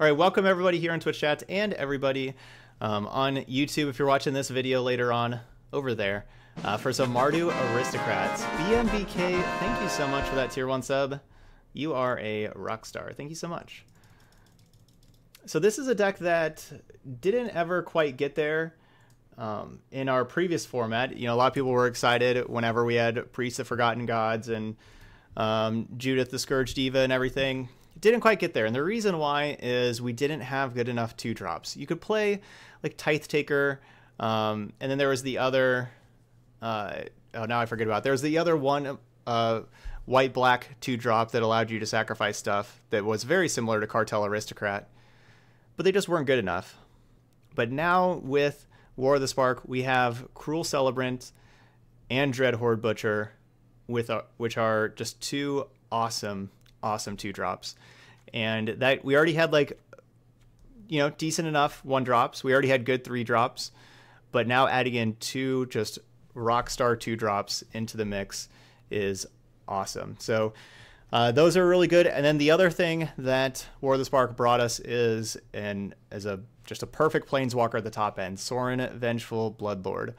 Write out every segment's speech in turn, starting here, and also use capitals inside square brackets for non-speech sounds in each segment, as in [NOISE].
All right, welcome everybody here on Twitch chat and everybody um, on YouTube if you're watching this video later on over there uh, for some Mardu Aristocrats. BMBK, thank you so much for that tier 1 sub. You are a rock star. Thank you so much. So this is a deck that didn't ever quite get there um, in our previous format. You know, a lot of people were excited whenever we had Priest of Forgotten Gods and um, Judith the Scourge Diva and everything. Didn't quite get there. And the reason why is we didn't have good enough two drops. You could play like Tithe Taker, um, and then there was the other. Uh, oh, now I forget about. It. There was the other one, uh, white black two drop that allowed you to sacrifice stuff that was very similar to Cartel Aristocrat, but they just weren't good enough. But now with War of the Spark, we have Cruel Celebrant and Dreadhorde Butcher, with a, which are just two awesome, awesome two drops, and that we already had like you know, decent enough one drops. We already had good three drops, but now adding in two just rock star two drops into the mix is awesome. So uh, those are really good. And then the other thing that War of the Spark brought us is an as a just a perfect planeswalker at the top end, Sorin Vengeful Bloodlord.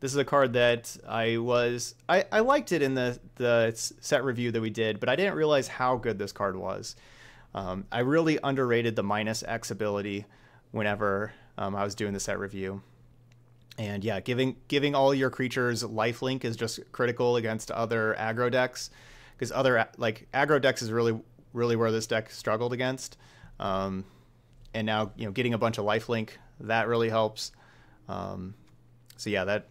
This is a card that I was I, I liked it in the the set review that we did, but I didn't realize how good this card was. Um, I really underrated the minus X ability whenever um, I was doing the set review. And yeah, giving giving all your creatures lifelink is just critical against other aggro decks because other like aggro decks is really really where this deck struggled against. Um, and now you know getting a bunch of lifelink that really helps. Um, so yeah, that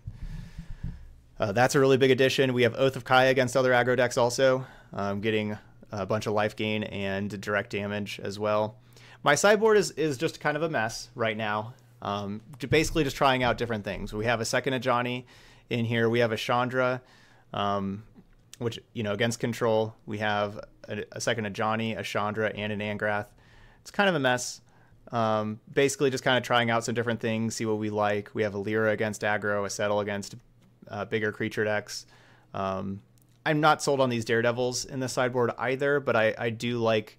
uh, that's a really big addition. We have Oath of Kaya against other aggro decks also, um, getting a bunch of life gain and direct damage as well. My sideboard is, is just kind of a mess right now. Um, basically just trying out different things. We have a second Ajani in here. We have a Chandra, um, which, you know, against control. We have a, a second Ajani, a Chandra, and an Angrath. It's kind of a mess. Um, basically just kind of trying out some different things, see what we like. We have a Lyra against aggro, a Settle against uh, bigger creature decks. Um, I'm not sold on these Daredevils in the sideboard either, but I, I do like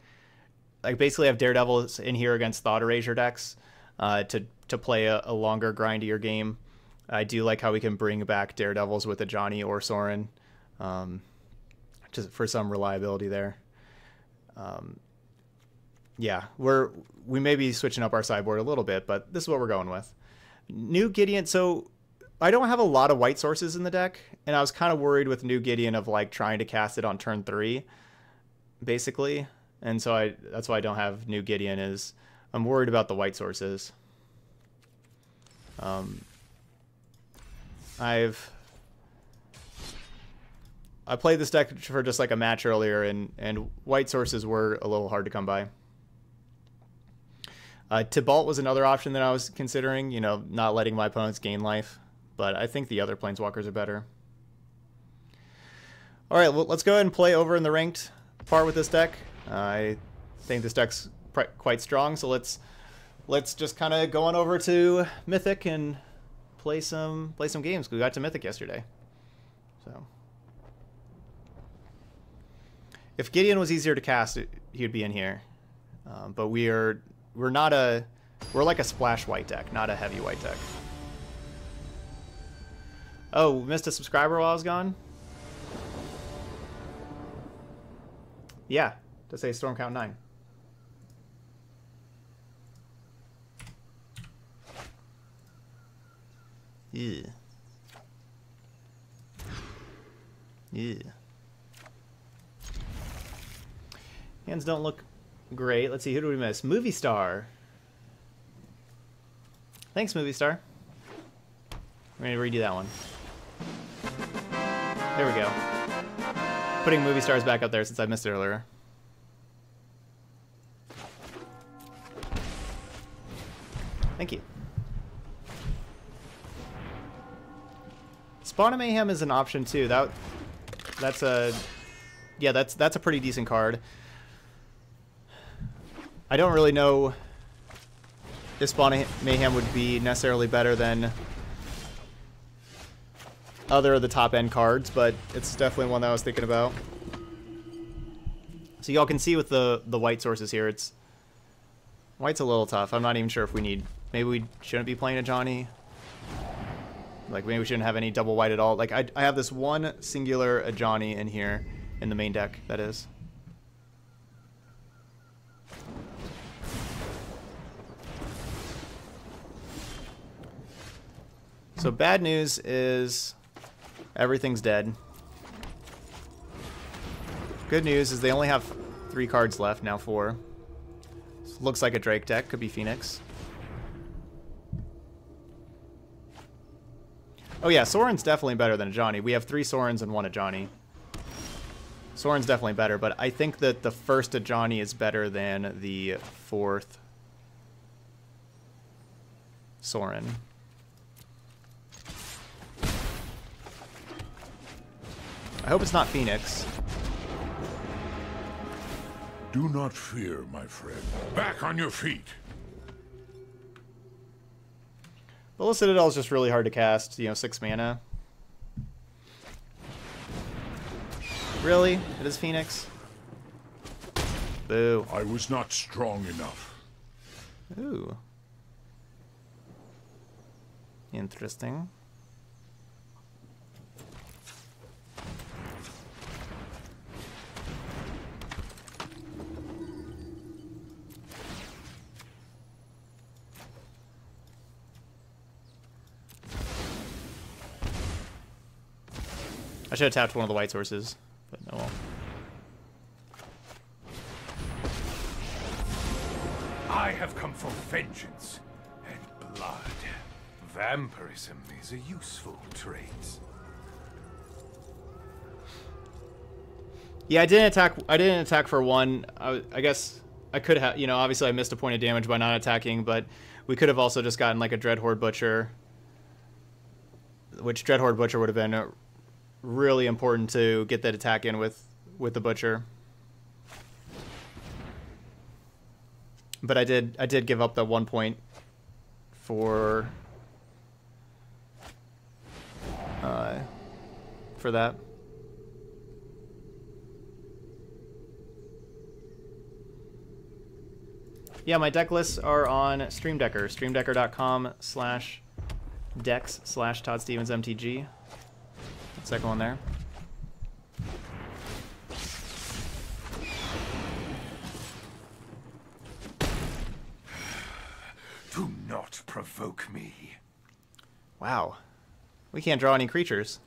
like basically have Daredevils in here against Thought Erasure decks uh, to to play a, a, longer grindier game. I do like how we can bring back Daredevils with Ajani or Sorin, um, just for some reliability there. Um, yeah, we're we may be switching up our sideboard a little bit, but this is what we're going with. New Gideon. So I don't have a lot of white sources in the deck, and I was kind of worried with New Gideon of like trying to cast it on turn three, basically, and so I that's why I don't have New Gideon. Is I'm worried about the white sources. Um, I've I played this deck for just like a match earlier, and and white sources were a little hard to come by. Uh, Tibalt was another option that I was considering. You know, not letting my opponents gain life but I think the other planeswalkers are better. All right, well, let's go ahead and play over in the ranked part with this deck. Uh, I think this deck's quite strong, so let's let's just kind of go on over to Mythic and play some play some games. We got to Mythic yesterday, so if Gideon was easier to cast, he'd be in here. Um, but we are we're not a we're like a splash white deck, not a heavy white deck. Oh, missed a subscriber while I was gone? Yeah, to say Storm Count 9. Yeah. Yeah. Hands don't look great. Let's see, who do we miss? Movie Star. Thanks, Movie Star. We're going to redo that one. There we go. Putting movie stars back up there since I missed it earlier. Thank you. Spawn of Mayhem is an option too. That that's a yeah, that's that's a pretty decent card. I don't really know if Spawn of Mayhem would be necessarily better than other of the top end cards, but it's definitely one that I was thinking about. So y'all can see with the the white sources here, it's White's a little tough. I'm not even sure if we need... Maybe we shouldn't be playing Ajani. Like, maybe we shouldn't have any double white at all. Like, I, I have this one singular Ajani in here, in the main deck, that is. So bad news is everything's dead. Good news is they only have three cards left, now four. looks like a Drake deck, could be Phoenix. Oh yeah, Sorin's definitely better than Ajani. We have three Sorins and one Ajani. Sorin's definitely better, but I think that the first Ajani is better than the fourth Sorin. I hope it's not Phoenix. Do not fear, my friend. Back on your feet. Well, Citadel is just really hard to cast, you know, six mana. Really? It is Phoenix? Boo. I was not strong enough. Ooh. Interesting. I should have tapped one of the white sources, but no. I have come for vengeance and blood. Vampirism is a useful trait. Yeah, I didn't attack. I didn't attack for one. I, I guess I could have. You know, obviously I missed a point of damage by not attacking, but we could have also just gotten like a Dreadhorde Butcher, which Dreadhorde Butcher would have been really important to get that attack in with with the butcher. But I did I did give up the one point for uh, for that. Yeah, my deck lists are on Streamdecker, streamdecker.com slash decks slash Todd Stevens MTG. Second one there. Do not provoke me. Wow. We can't draw any creatures.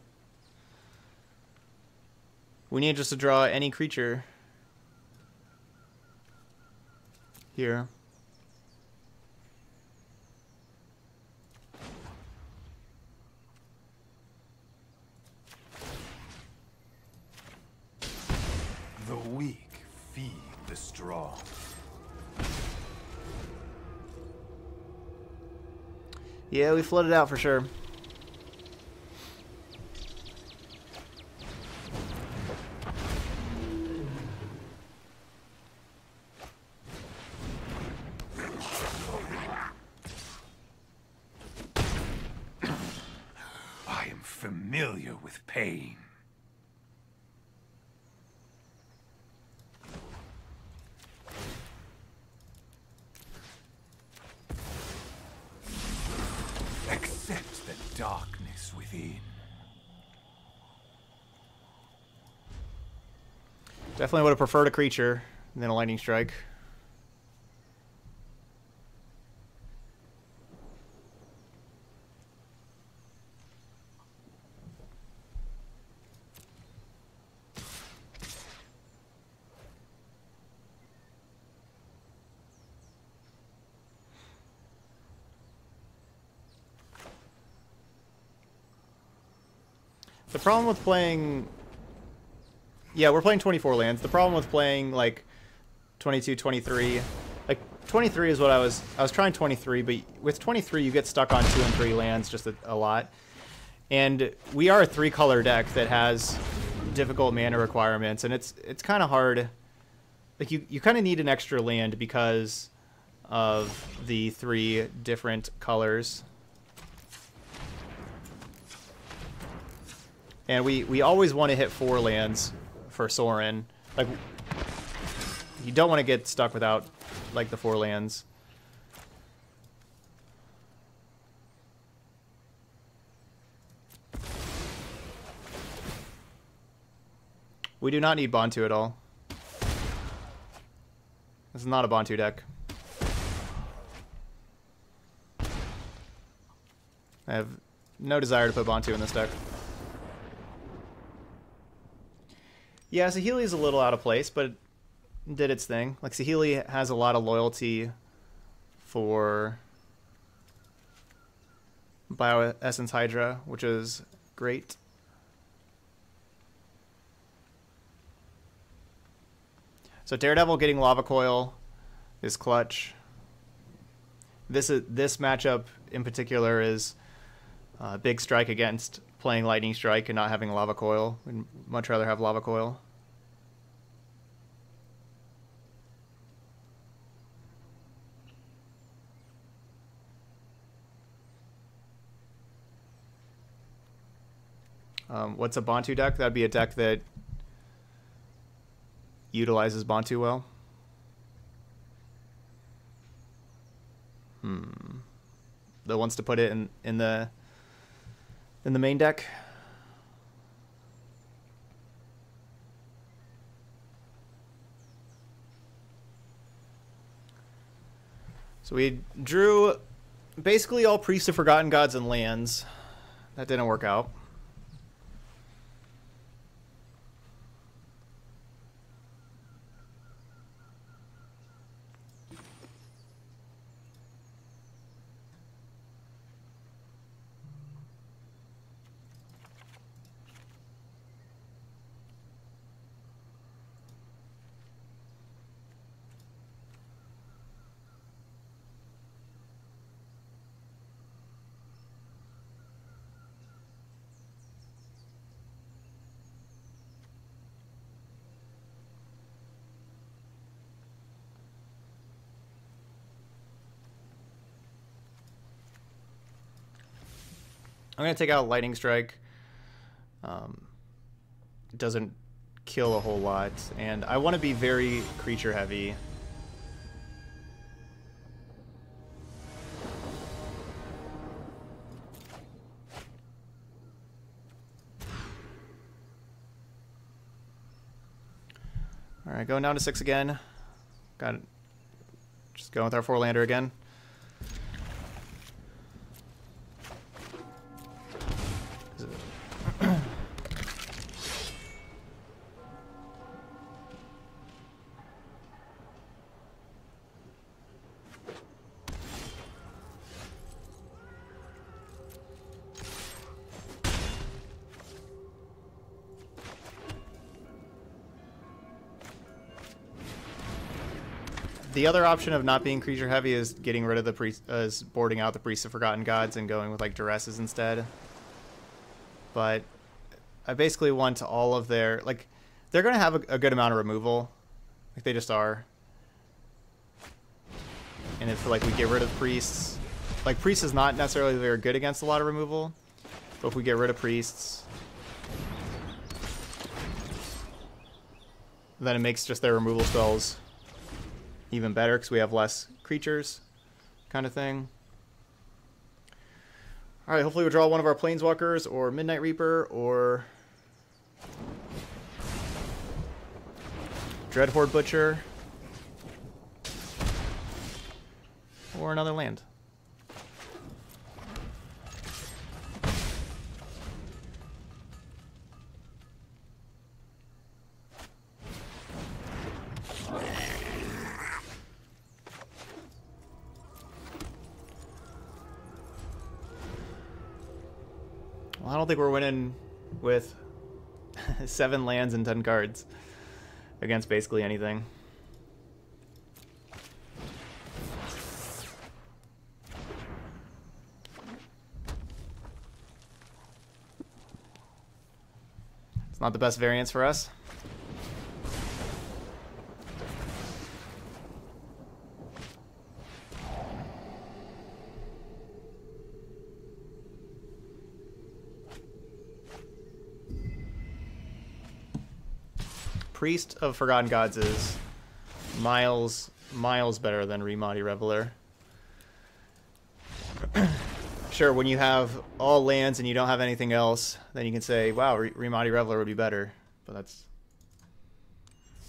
We need just to draw any creature here. Yeah, we flooded out for sure. I am familiar with pain. Definitely would have preferred a creature than a lightning strike. The problem with playing yeah, we're playing 24 lands. The problem with playing like 22, 23, like 23 is what I was. I was trying 23, but with 23 you get stuck on two and three lands just a, a lot. And we are a three-color deck that has difficult mana requirements, and it's it's kind of hard. Like you, you kind of need an extra land because of the three different colors. And we, we always want to hit four lands for Sorin. Like, you don't want to get stuck without, like, the four lands. We do not need Bontu at all. This is not a Bontu deck. I have no desire to put Bontu in this deck. Yeah, Saheeli is a little out of place, but it did its thing. Like, Saheeli has a lot of loyalty for Bioessence Hydra, which is great. So Daredevil getting Lava Coil is clutch. This is this matchup in particular is a big strike against playing Lightning Strike and not having Lava Coil. We'd much rather have Lava Coil. Um, what's a Bontu deck? That'd be a deck that utilizes Bontu well. Hmm. That wants to put it in in the in the main deck. So we drew basically all Priests of Forgotten Gods and lands. That didn't work out. I'm gonna take out Lightning Strike. Um, doesn't kill a whole lot, and I want to be very creature heavy. All right, going down to six again. Got it. Just going with our four lander again. The other option of not being creature heavy is getting rid of the priest, uh, is boarding out the priests of forgotten gods and going with like duresses instead. But I basically want all of their like they're gonna have a, a good amount of removal, like they just are. And if like we get rid of priests, like priests is not necessarily very good against a lot of removal, but if we get rid of priests, then it makes just their removal spells even better because we have less creatures kind of thing. All right, hopefully we draw one of our Planeswalkers or Midnight Reaper or Dreadhorde Butcher or another land. Think we're winning with [LAUGHS] seven lands and ten cards against basically anything. It's not the best variance for us. Priest of Forgotten Gods is miles, miles better than Rix Maadi Reveler. [CLEARS THROAT] sure, when you have all lands and you don't have anything else, then you can say, wow, Rix Maadi Reveler would be better. But that's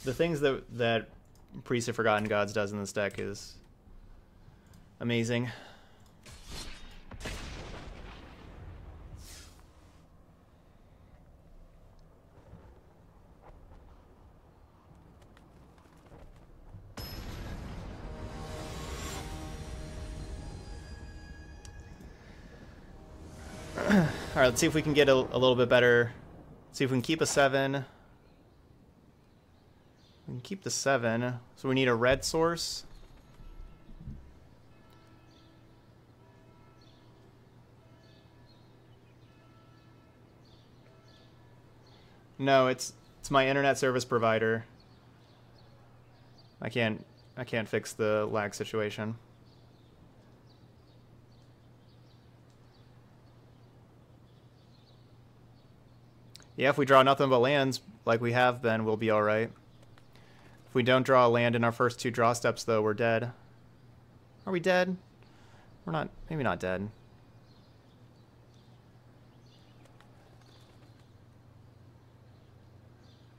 the things that that Priest of Forgotten Gods does in this deck is amazing. All right, let's see if we can get a, a little bit better. See if we can keep a seven. We can keep the seven. So we need a red source. No, it's it's my internet service provider. I can't I can't fix the lag situation. Yeah, if we draw nothing but lands like we have been, we'll be alright. If we don't draw a land in our first two draw steps, though, we're dead. Are we dead? We're not, maybe not dead.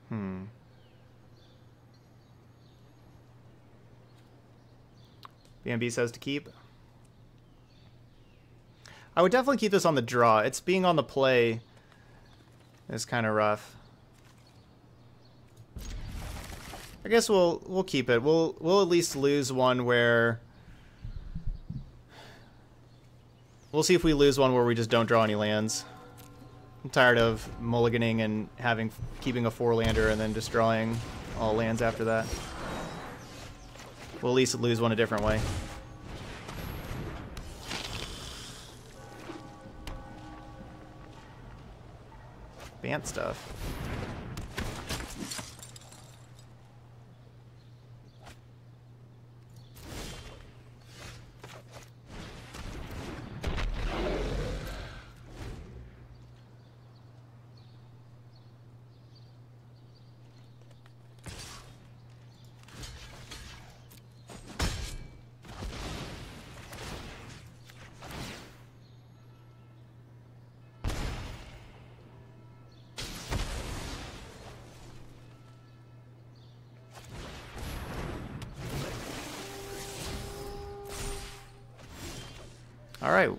Hmm. BNB says to keep. I would definitely keep this on the draw. It's being on the play is kind of rough. I guess we'll we'll keep it. We'll we'll at least lose one where we'll see if we lose one where we just don't draw any lands. I'm tired of mulliganing and having keeping a four lander and then destroying all lands after that. We'll at least lose one a different way. Bant stuff.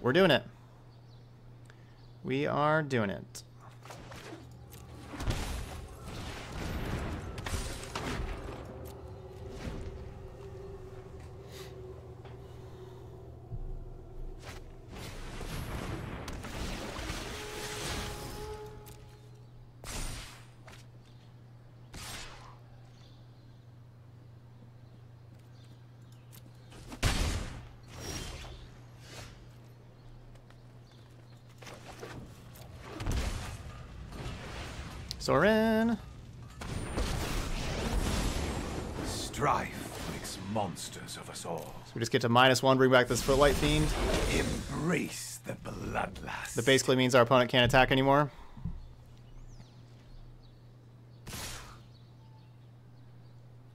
We're doing it. We are doing it. Sorin. Strife makes monsters of us all. So we just get to minus one, bring back this Footlight Fiend. Embrace the bloodlust. That basically means our opponent can't attack anymore.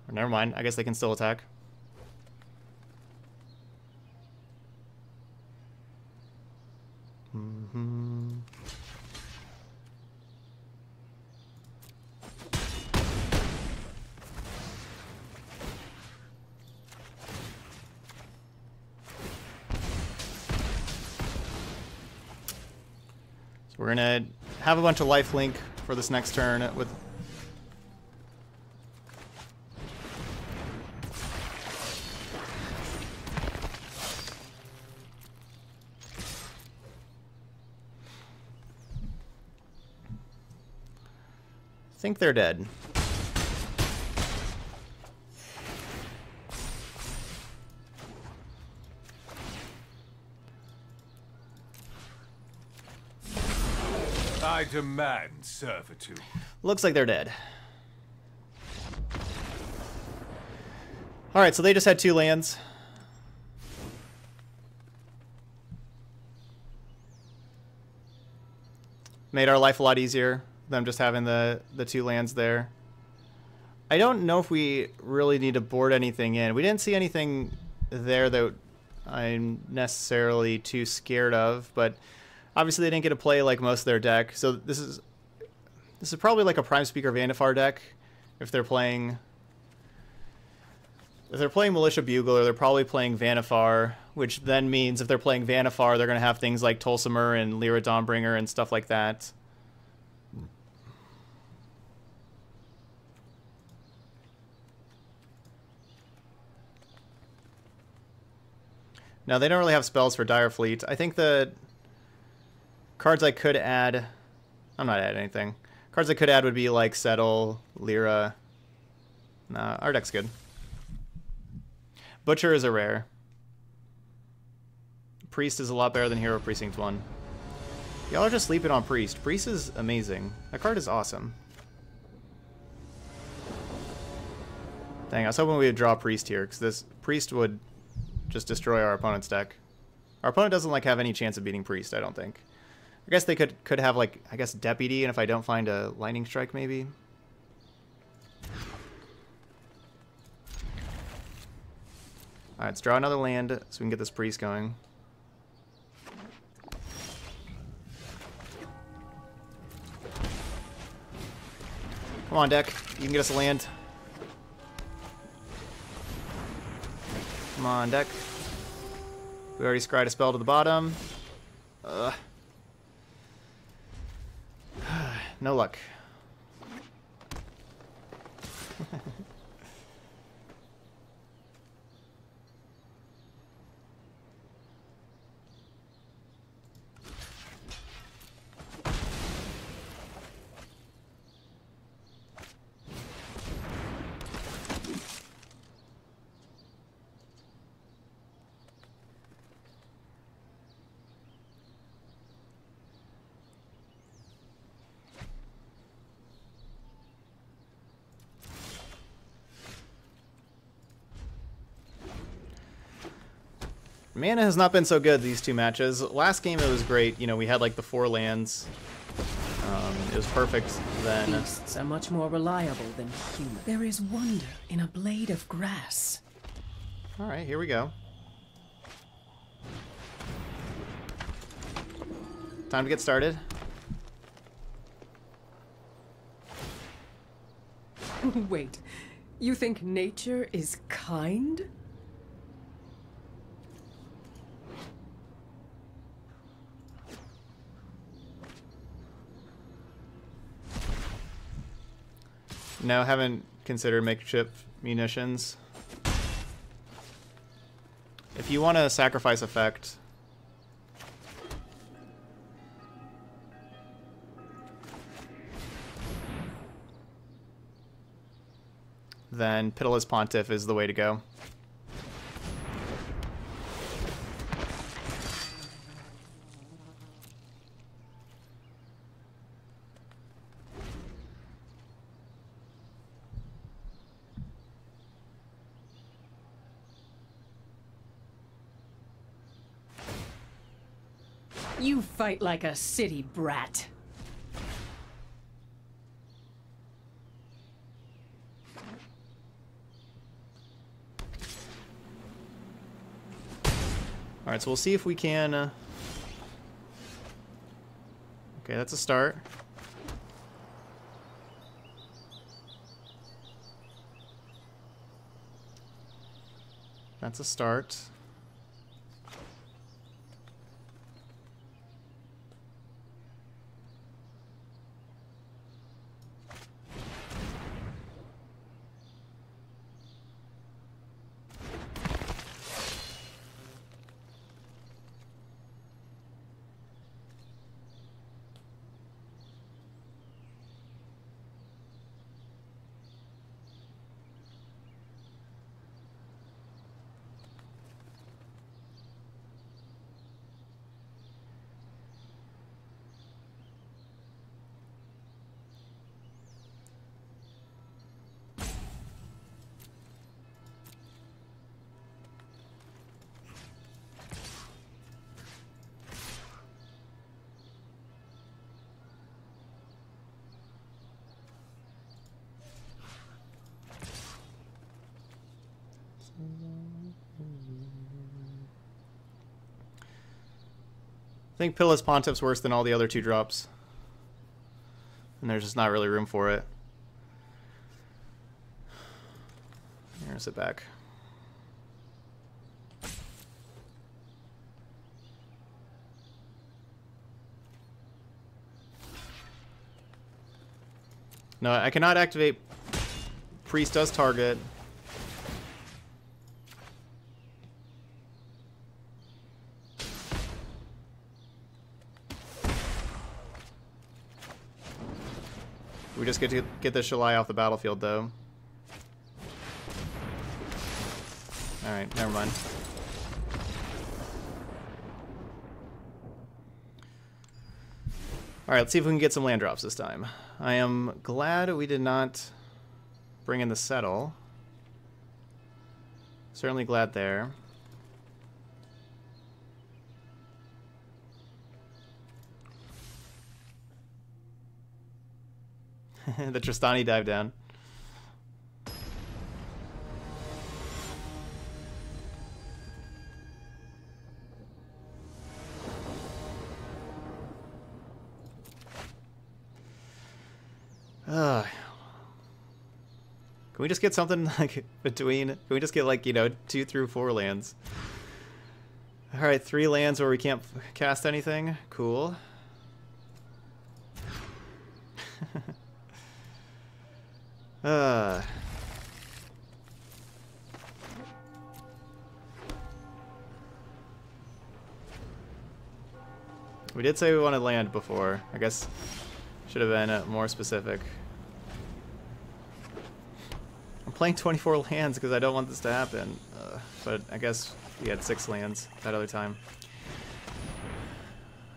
Or never mind, I guess they can still attack. Mhm. We're gonna have a bunch of life link for this next turn with think they're dead. I demand servitude. Looks like they're dead. Alright, so they just had two lands. Made our life a lot easier, them just having the, the two lands there. I don't know if we really need to board anything in. We didn't see anything there that I'm necessarily too scared of, but obviously they didn't get to play like most of their deck. So this is this is probably like a Prime Speaker Vannifar deck if they're playing if they're playing Militia Bugler, they're probably playing Vannifar, which then means if they're playing Vannifar, they're going to have things like Tolsimir and Lyra Dawnbringer and stuff like that. Now, they don't really have spells for Dire Fleet. I think the cards I could add... I'm not adding anything. Cards I could add would be like Settle, Lyra. Nah, our deck's good. Butcher is a rare. Priest is a lot better than Hero Precinct 1. Y'all are just sleeping on Priest. Priest is amazing. That card is awesome. Dang, I was hoping we would draw Priest here, because this Priest would just destroy our opponent's deck. Our opponent doesn't like have any chance of beating Priest, I don't think. I guess they could could have like I guess Deputy, and if I don't find a Lightning Strike, maybe. All right, let's draw another land so we can get this priest going. Come on, deck. You can get us a land. Come on, deck. We already scryed a spell to the bottom. Ugh. No luck. [LAUGHS] Mana has not been so good these two matches. Last game it was great. You know, we had like the four lands. Um, it was perfect then. Beasts are much more reliable than human. There is wonder in a blade of grass. All right, here we go. Time to get started. [LAUGHS] Wait, you think nature is kind? No, haven't considered makeshift munitions. If you want to sacrifice effect, then Pitiless Pontiff is the way to go. You fight like a city brat. Alright, so we'll see if we can... Uh... Okay, that's a start. That's a start. think Pitiless Pontiff's worse than all the other two drops. And there's just not really room for it. Here's it back. No, I cannot activate Priest does target. Just get to get the Shalai off the battlefield, though. Alright, never mind. Alright, let's see if we can get some land drops this time. I am glad we did not bring in the settle. Certainly glad there. [LAUGHS] the Tristani dive down. Uh, can we just get something [LAUGHS] like between? Can we just get like you know two through four lands? All right, three lands where we can't cast anything. Cool. Uh. We did say we wanted land before. I guess should have been uh, more specific. I'm playing 24 [LAUGHS] lands because I don't want this to happen. Uh, but I guess we had six lands that other time.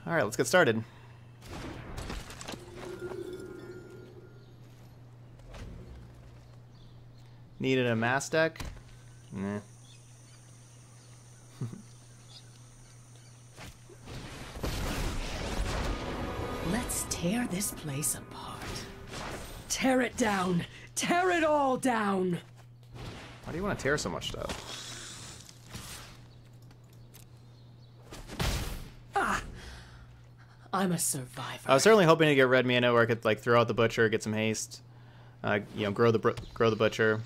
Alright, let's get started. Needed a mass deck? Nah. [LAUGHS] Let's tear this place apart. Tear it down! Tear it all down! Why do you want to tear so much stuff? I'm a survivor. I was certainly hoping to get red mana where I could like throw out the butcher, get some haste, uh, you know, grow the grow the butcher.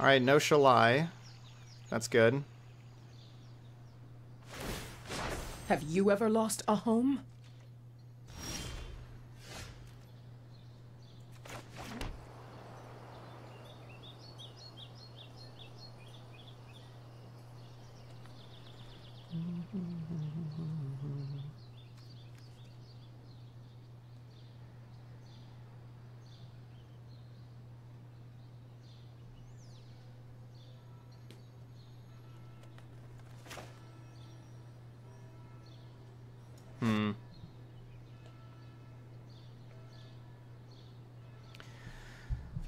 All right, no Shalai. That's good. Have you ever lost a home? Hmm.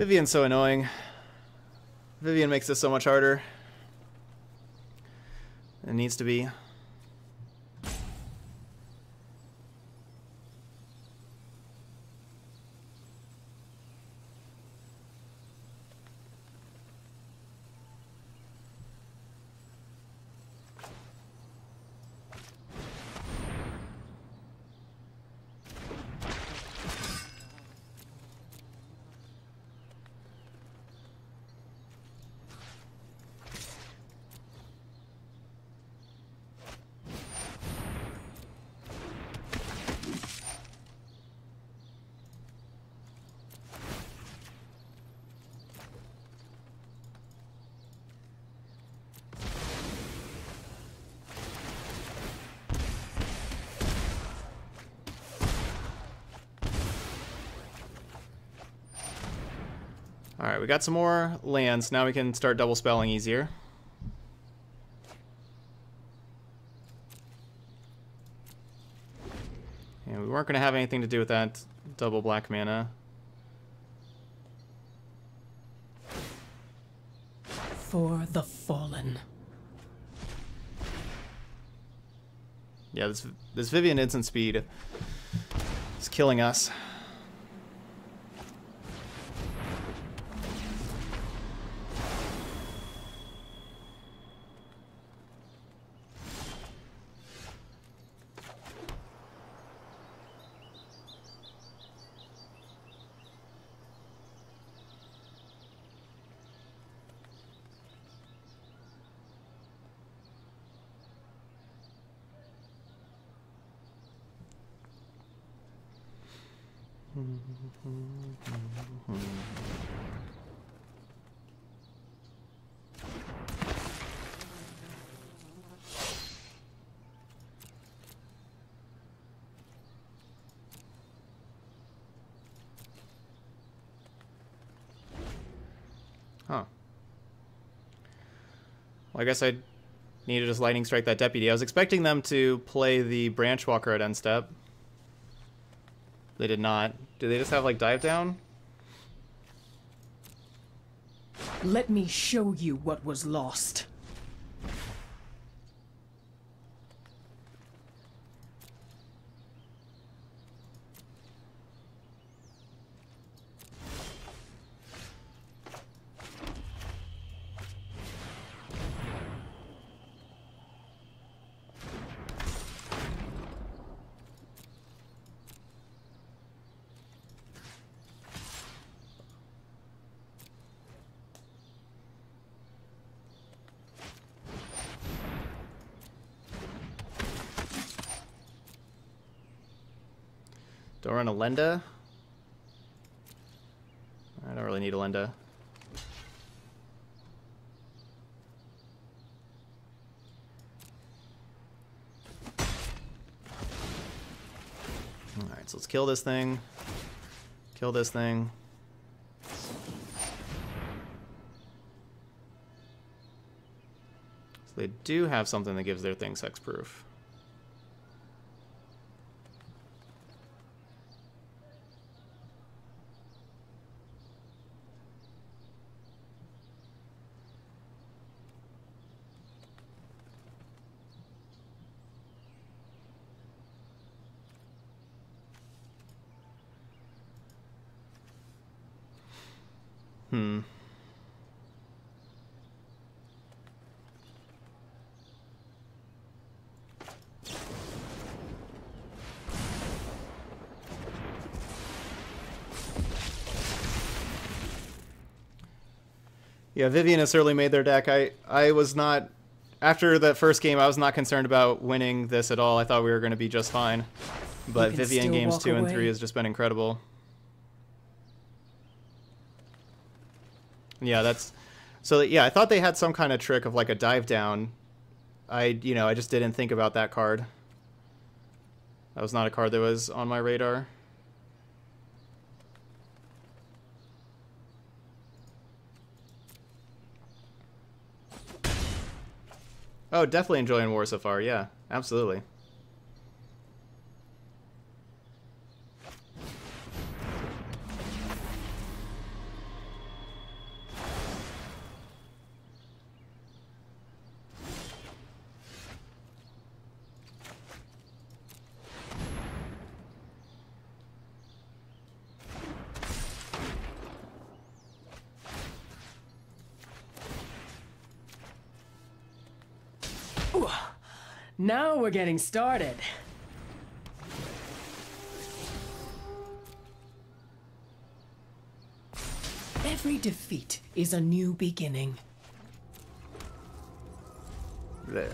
Vivien's so annoying. Vivian makes this so much harder. It needs to be. We got some more lands. Now we can start double spelling easier. And we weren't going to have anything to do with that double black mana. For the fallen. Yeah, this this Vivien instant speed is killing us. Huh. Well, I guess I need to just lightning strike that deputy. I was expecting them to play the branch walker at end step. They did not. Do they just have like dive down? Let me show you what was lost. Lenda? I don't really need a Lenda. Alright, so let's kill this thing. Kill this thing. So they do have something that gives their thing hexproof. Hmm. Yeah, Vivien has certainly made their deck. I I was not after that first game. I was not concerned about winning this at all. I thought we were going to be just fine. But Vivien games walk two and three has just been incredible. Yeah, that's so. Yeah, I thought they had some kind of trick of like a dive down. I you know I just didn't think about that card. That was not a card that was on my radar. Oh, definitely enjoying war so far. Yeah, absolutely. Now we're getting started. Every defeat is a new beginning. There.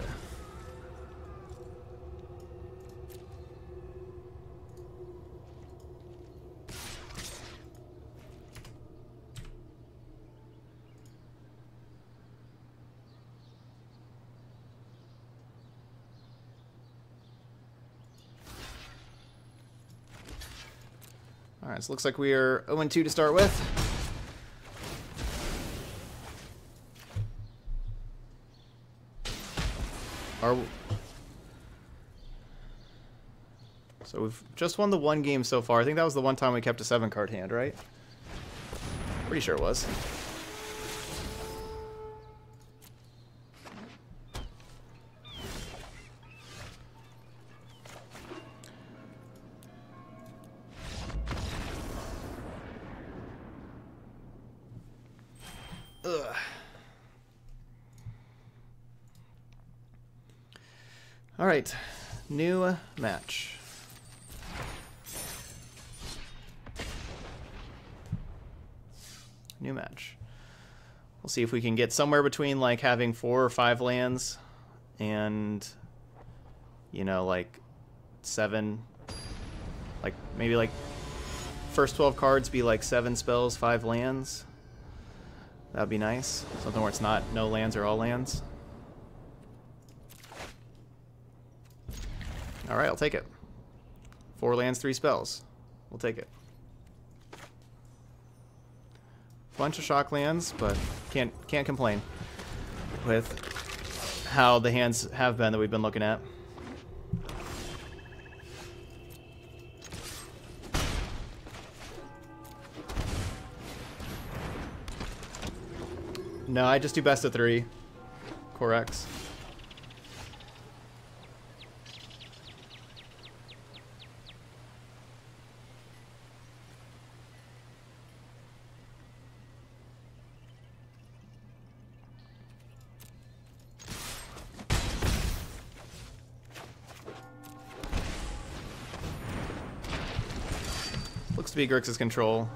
So looks like we are 0-2 to start with. Are so we've just won the one game so far. I think that was the one time we kept a seven card hand, right? Pretty sure it was. Right, new match. New match. We'll see if we can get somewhere between like having four or five lands and you know like seven like maybe like first 12 cards be like 7 spells, 5 lands. That'd be nice. Something where it's not no lands or all lands. Alright, I'll take it. 4 lands, 3 spells. We'll take it. Bunch of shock lands, but can't can't complain with how the hands have been that we've been looking at. No, I just do best of three. Corex. Be Grixis control.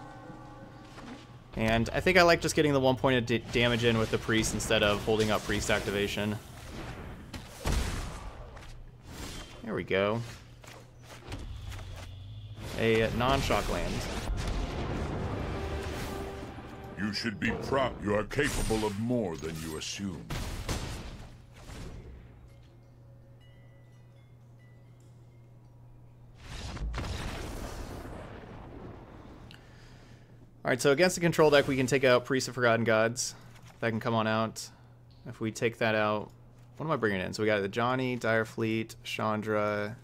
And I think I like just getting the one point of damage in with the priest instead of holding up priest activation. There we go. A non-shock land. You should be proud. You are capable of more than you assume. Alright, so against the control deck, we can take out Priest of Forgotten Gods. That can come on out. If we take that out, what am I bringing in? So we got the Ajani, Dire Fleet, Chandra,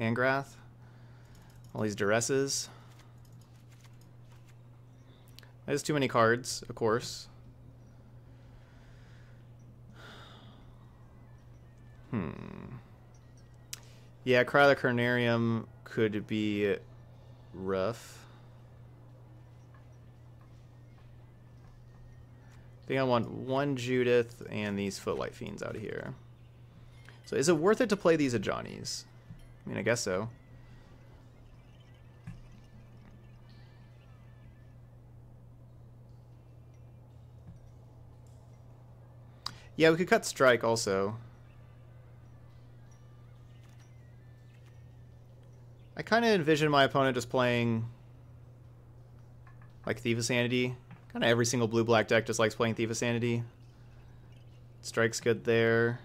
Angrath. All these Duresses. That is too many cards, of course. Hmm. Yeah, Cry the Carnarium could be rough. Think I want one Judith and these Footlight Fiends out of here. So is it worth it to play these Ajanis? I mean, I guess so. Yeah, we could cut Strike also. I kind of envision my opponent just playing like Thief of Sanity Kind of every single blue-black deck just likes playing Thief of Sanity. Strike's good there.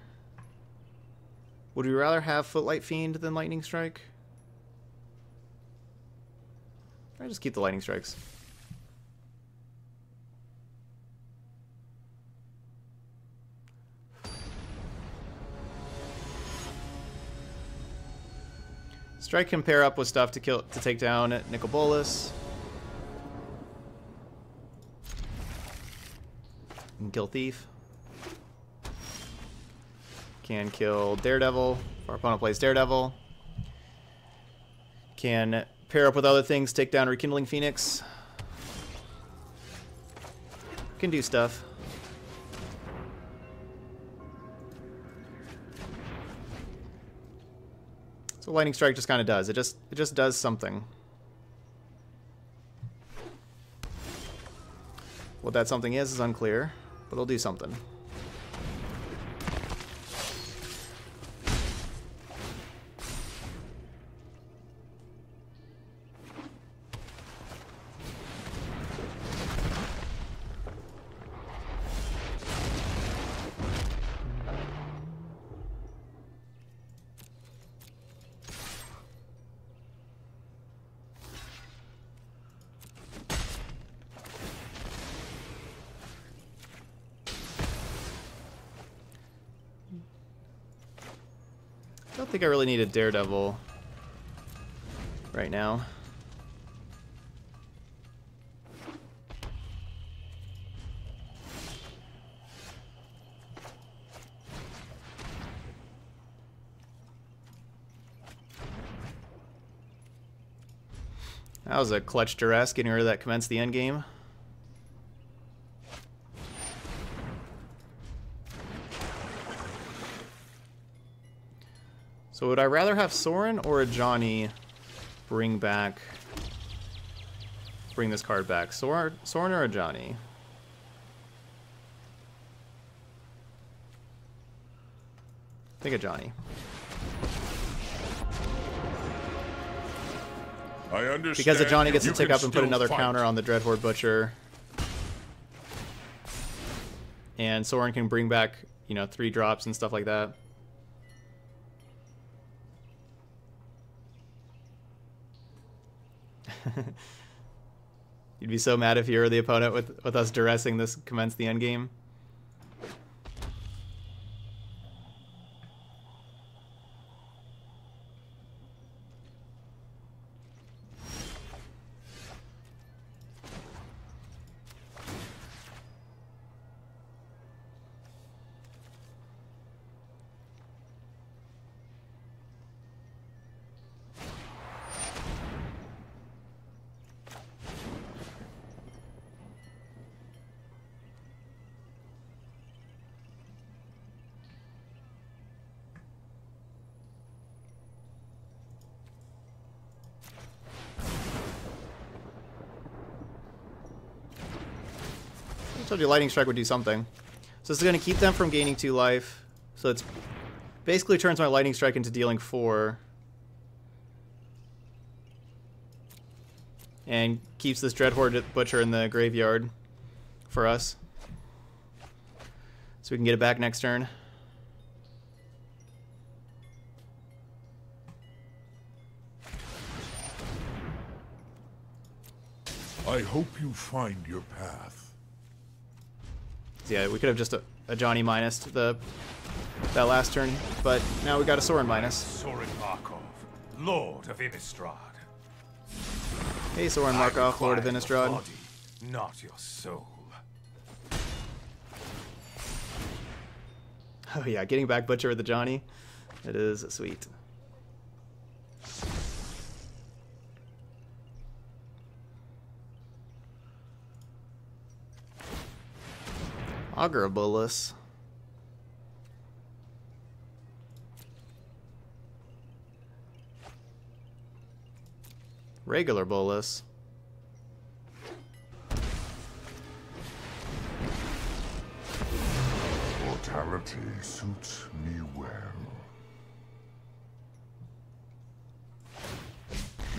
Would we rather have Footlight Fiend than Lightning Strike? I just keep the Lightning Strikes. Strike can pair up with stuff to kill to take down Nicol Bolas. Can kill Thief. Can kill Daredevil. Our opponent plays Daredevil. Can pair up with other things, take down Rekindling Phoenix. Can do stuff. So Lightning Strike just kind of does. It just it just does something. What that something is is unclear but it'll do something. I really need a Daredevil right now. That was a clutch duress getting rid of that commence the end game. So would I rather have Sorin or Ajani bring back... Bring this card back? Sorin, Sorin or Ajani? I think Ajani. I understand. Because Ajani gets to tick up and put another fight. counter on the Dreadhorde Butcher. And Sorin can bring back, you know, three drops and stuff like that. You'd be so mad if you were the opponent with, with us duressing this commence the end game. I told you Lightning Strike would do something. So this is going to keep them from gaining 2 life. So it's basically turns my Lightning Strike into dealing 4. And keeps this Dreadhorde Butcher in the graveyard for us. So we can get it back next turn. I hope you find your path. Yeah, we could have just a, Ajani minus the that last turn, but now we got a Sorin minus. Sorin Markov, Lord of Innistrad. Hey, Sorin Markov, Lord of Innistrad. Body, not your soul. [LAUGHS] Oh yeah, getting back Butcher with the Ajani. It is sweet. Agrabulus. Regular bolus. Mortality suits me well.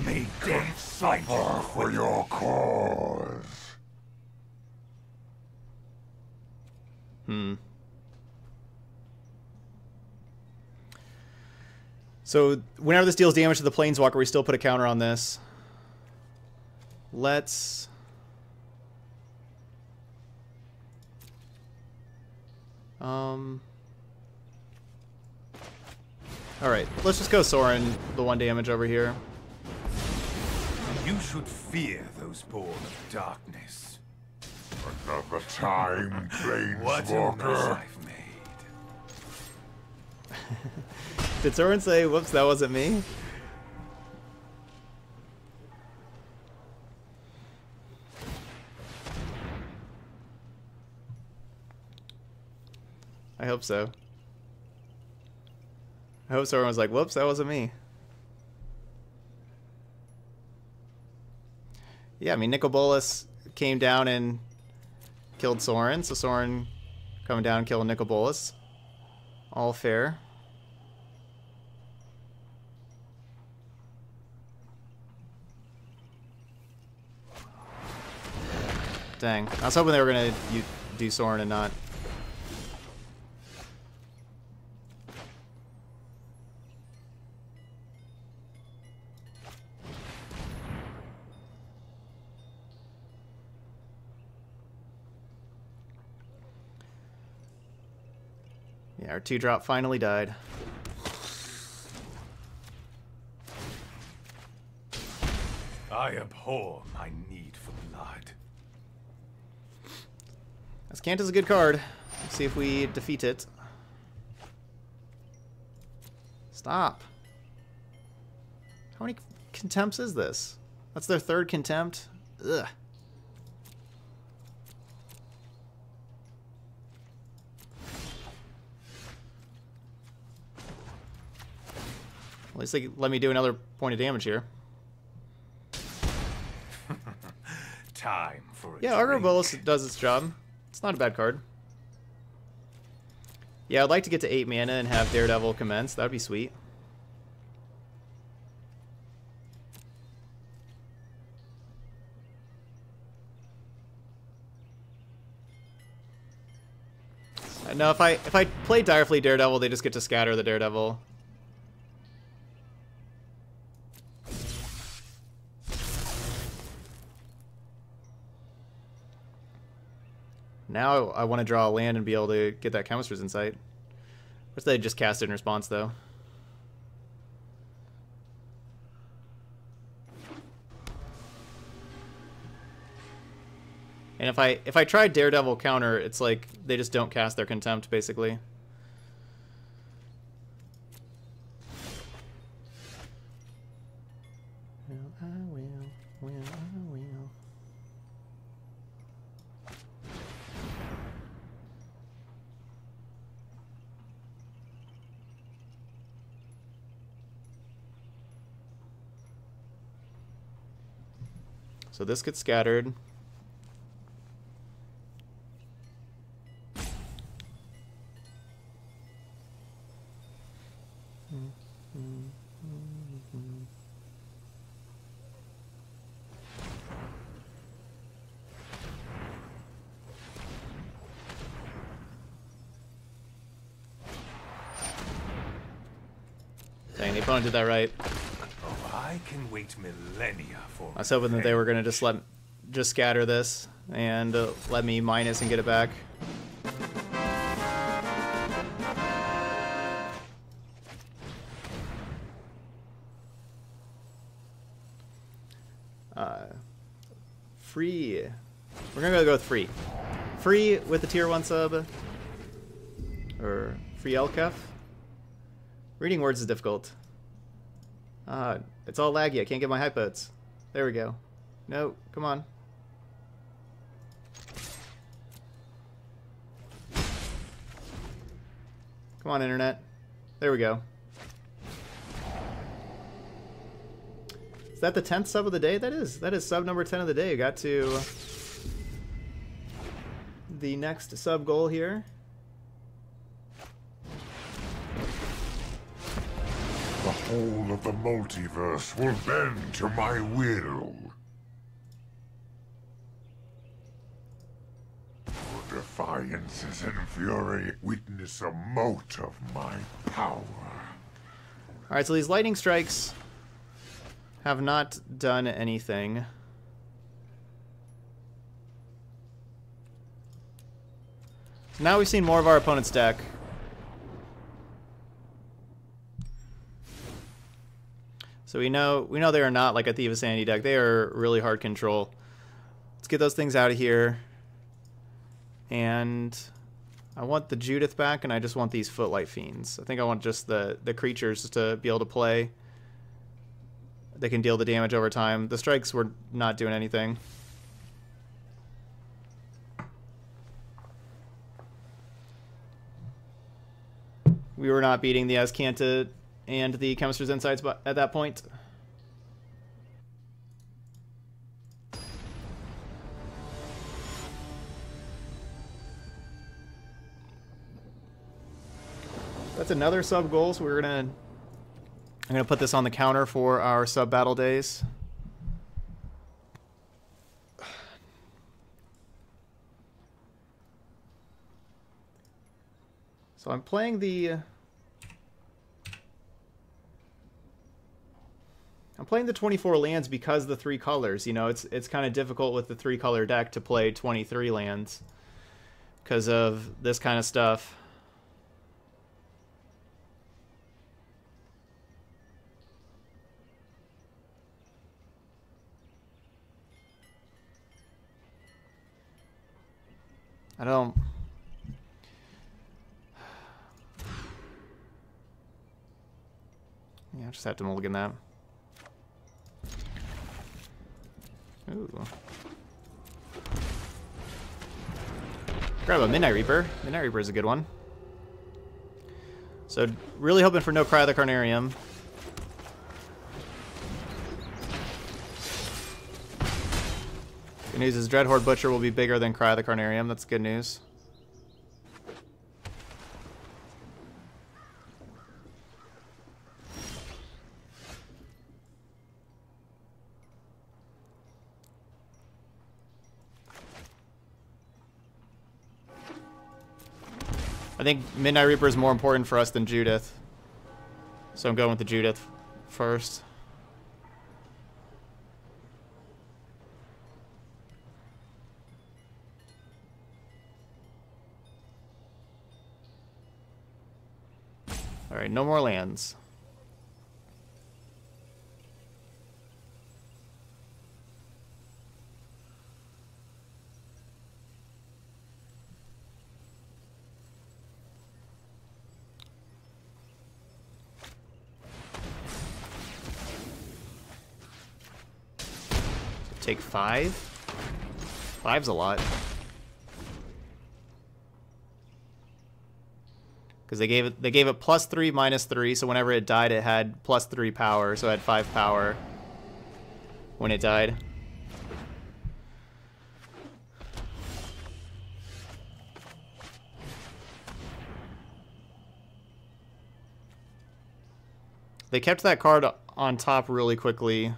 May death you For your cause. Hmm. So whenever this deals damage to the Planeswalker, we still put a counter on this. Let's... Um... Alright, let's just go Sorin, the one damage over here. You should fear those born of darkness. Another time, [LAUGHS] What a mess [LAUGHS] Planeswalker. Did Sorin say, whoops, that wasn't me? I hope so. I hope Sorin was like, whoops, that wasn't me. Yeah, I mean, Nicol Bolas came down and killed Sorin, so Sorin coming down and killing Nicol Bolas. All fair. Dang. I was hoping they were going to do Soren and not. Our two drop finally died. I abhor my need for blood. Azcanta is a good card. Let's see if we defeat it. Stop. How many contempts is this? That's their third contempt? Ugh. At least they let me do another point of damage here. [LAUGHS] Time for yeah, Argo Bolus does its job. It's not a bad card. Yeah, I'd like to get to 8 mana and have Daredevil commence. That would be sweet. Uh, no, if I if I play Direfleet Daredevil, they just get to scatter the Daredevil. Now I want to draw a land and be able to get that Chemist's Insight. Wish they just cast it in response, though. And if I if I try Daredevil counter, it's like they just don't cast their contempt basically. Well, I will. Well, I will. So this gets scattered. Dang, the opponent did that right. Can wait millennia for I was hoping that they were gonna just let, just scatter this and uh, let me minus and get it back. Uh, free. We're gonna go with free. Free with the tier one sub. Or free LCF. Reading words is difficult. Ah, it's all laggy. I can't get my hypotes. There we go. No, come on. Come on, internet. There we go. Is that the 10th sub of the day? That is. That is sub number 10 of the day. Got to the next sub goal here. Whole of the multiverse will bend to my will. Your defiances and fury witness a mote of my power. Alright, so these lightning strikes have not done anything. So now we've seen more of our opponent's deck. So we know we know they are not like a Thief of Sanity deck. They are really hard control. Let's get those things out of here. And I want the Judith back, and I just want these Footlight Fiends. I think I want just the, the creatures to be able to play. They can deal the damage over time. The strikes were not doing anything. We were not beating the Azcanta and the Chemist's Insights but at that point. That's another sub goal, so we're gonna I'm gonna put this on the counter for our sub battle days. So I'm playing the playing the 24 lands because the three colors. You know, it's it's kind of difficult with the three color deck to play 23 lands because of this kind of stuff. I don't... [SIGHS] Yeah, I just have to mulligan that. Ooh. Grab a Midnight Reaper. Midnight Reaper is a good one. So, really hoping for no Cry of the Carnarium. Good news is Dreadhorde Butcher will be bigger than Cry of the Carnarium. That's good news. Think Midnight Reaper is more important for us than Judith. So I'm going with the Judith first. Alright, no more lands. Take five? Five's a lot. Because they gave it they gave it plus three minus three, so whenever it died it had plus three power, so it had five power when it died. They kept that card on top really quickly.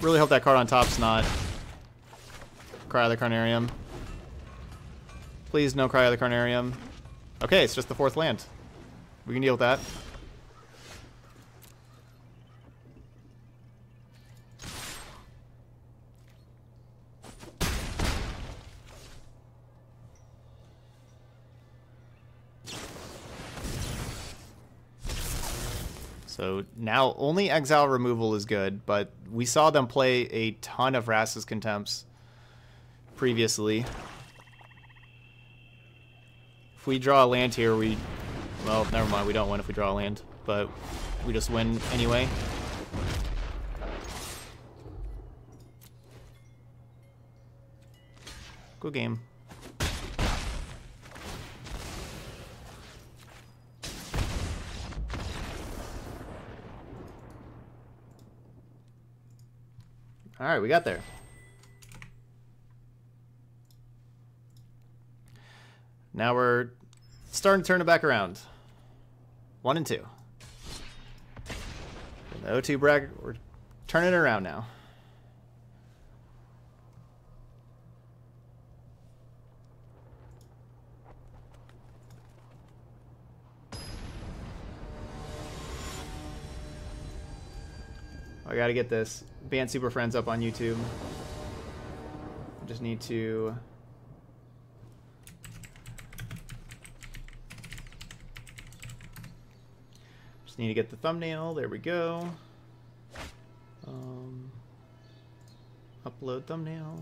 Really hope that card on top's not Cry of the Carnarium. Please, no Cry of the Carnarium. Okay, it's just the fourth land. We can deal with that. So now only exile removal is good, but we saw them play a ton of Vraska's Contempts previously. If we draw a land here, we... Well, never mind, we don't win if we draw a land, but we just win anyway. Good game. Alright, we got there. Now we're starting to turn it back around. One and two. The O2 bracket, we're turning it around now. I gotta get this Bant Super Friends up on YouTube. I just need to... Just need to get the thumbnail. There we go. Um, upload thumbnail.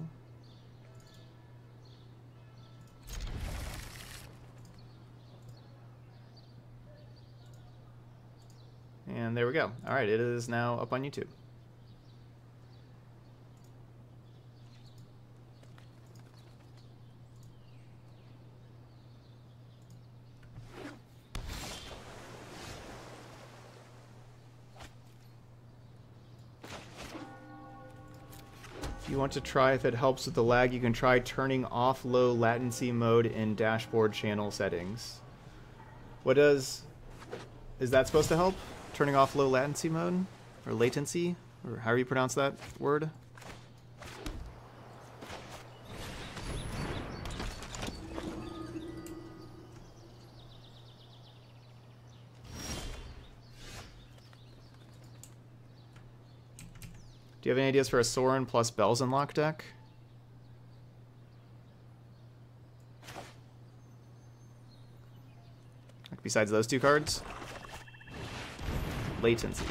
And there we go. All right, it is now up on YouTube. To try if it helps with the lag, you can try turning off low latency mode in dashboard channel settings. What does... Is that supposed to help? Turning off low latency mode? Or latency? Or however you pronounce that word? Do you have any ideas for a Sorin plus Bells Unlock deck? Besides those two cards? Latency.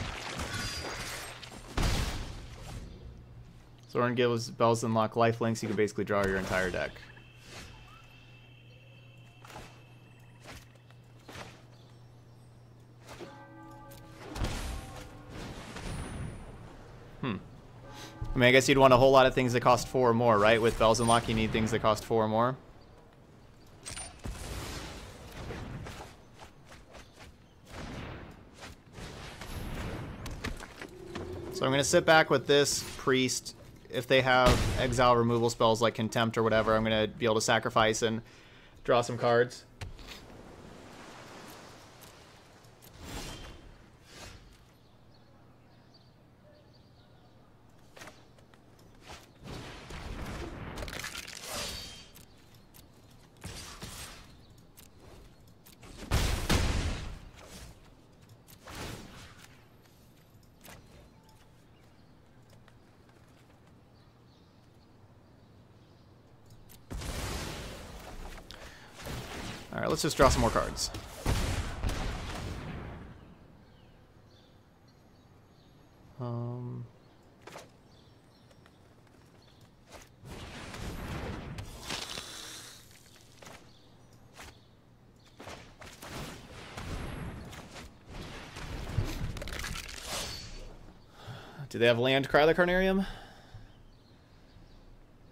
Sorin gives Bells Unlock lifelinks, you can basically draw your entire deck. Mean, I guess you'd want a whole lot of things that cost four or more, right? With Bells and Unlock, you need things that cost four or more. So I'm going to sit back with this Priest. If they have exile removal spells like Contempt or whatever, I'm going to be able to sacrifice and draw some cards. Let's just draw some more cards. Um... Do they have land Crylocarnarium?